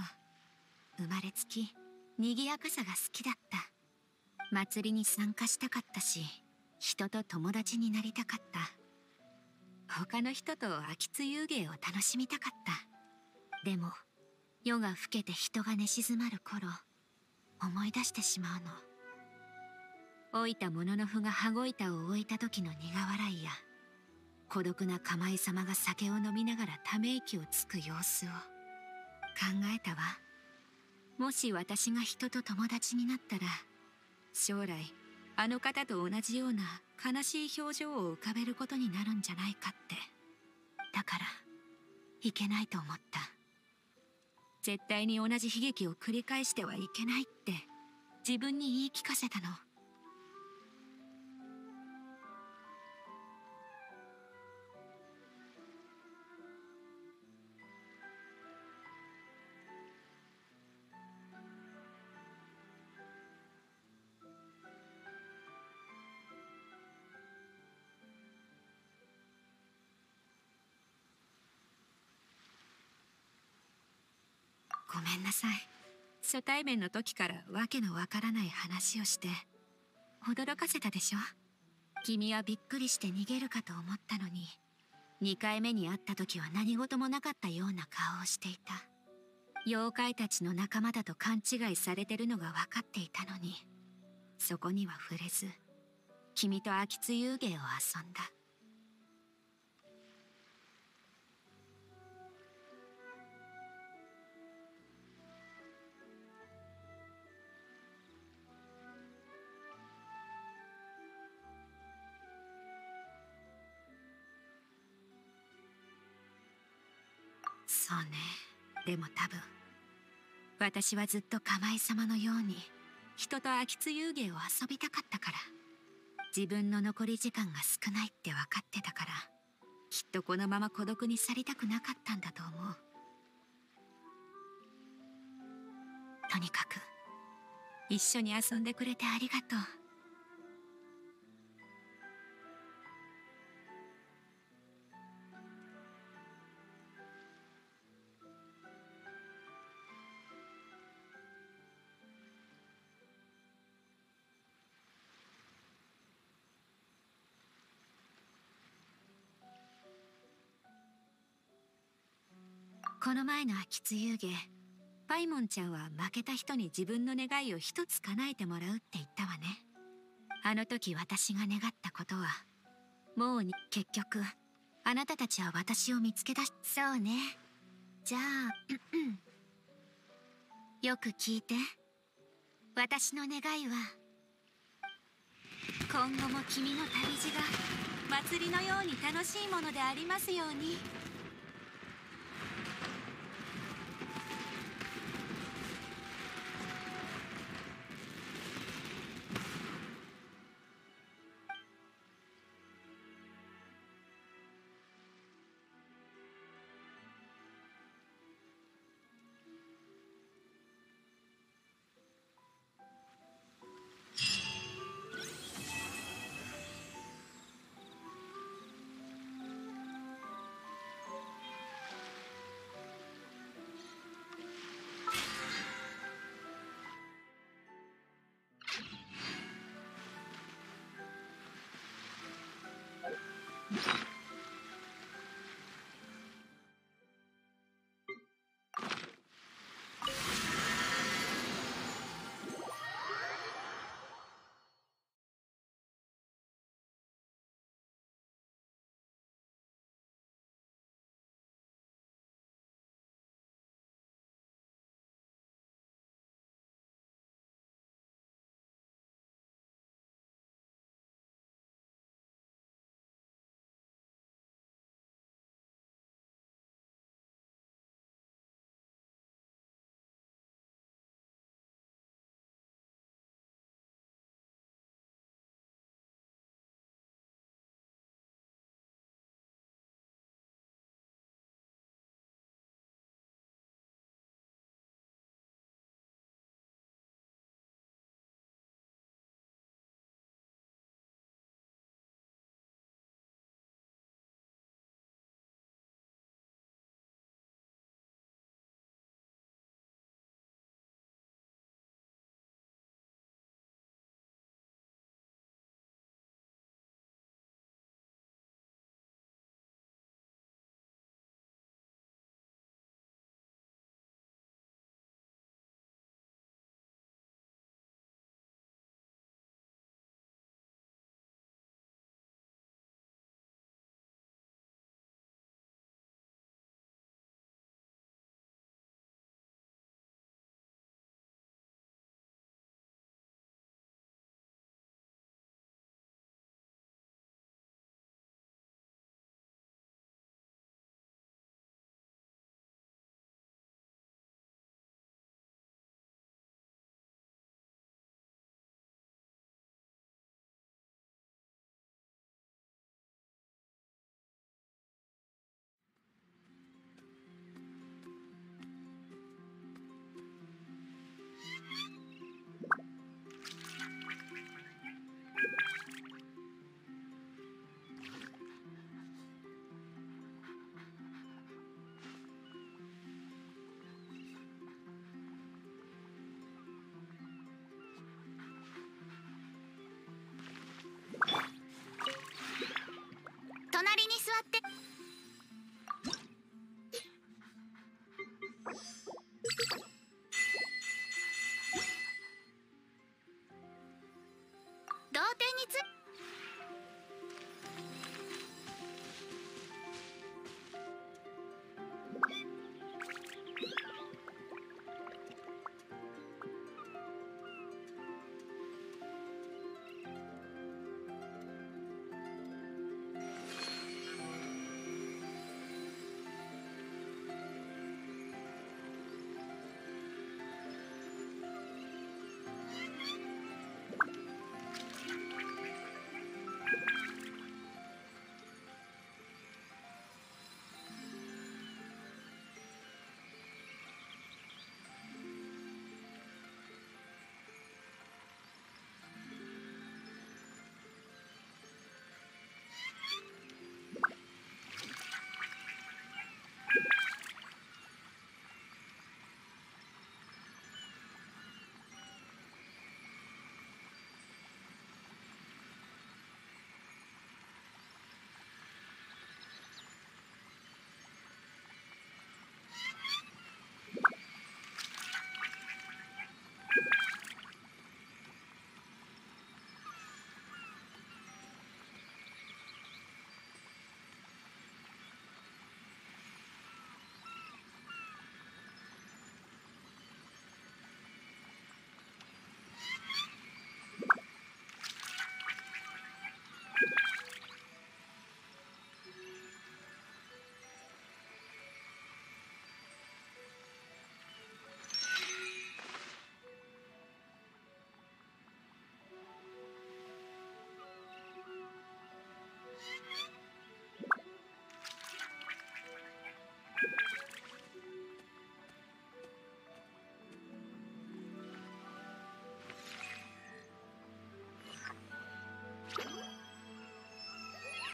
生まれつき賑やかさが好きだった。祭りに参加したかったし人と友達になりたかった。他の人と秋津遊芸を楽しみたかった。でも夜が更けて人が寝静まる頃思い出してしまうの。老いた者の符が羽子板を置いた時の苦笑いや孤独な釜井様が酒を飲みながらため息をつく様子を。考えたわ。もし私が人と友達になったら将来あの方と同じような悲しい表情を浮かべることになるんじゃないかって。だからいけないと思った。絶対に同じ悲劇を繰り返してはいけないって自分に言い聞かせたの。さい。初対面の時からわけのわからない話をして驚かせたでしょ？君はびっくりして逃げるかと思ったのに2回目に会った時は何事もなかったような顔をしていた。妖怪たちの仲間だと勘違いされてるのが分かっていたのにそこには触れず君と秋津遊芸を遊んだ。そうね。でも多分私はずっと釜井様のように人と秋津遊芸を遊びたかったから。自分の残り時間が少ないって分かってたからきっとこのまま孤独に去りたくなかったんだと思う。とにかく一緒に遊んでくれてありがとう。前の秋津遊芸パイモンちゃんは負けた人に自分の願いを一つ叶えてもらうって言ったわね。あの時私が願ったことはもうに結局あなたたちは私を見つけ出しそうね。じゃあ よく聞いて。私の願いは今後も君の旅路が祭りのように楽しいものでありますように。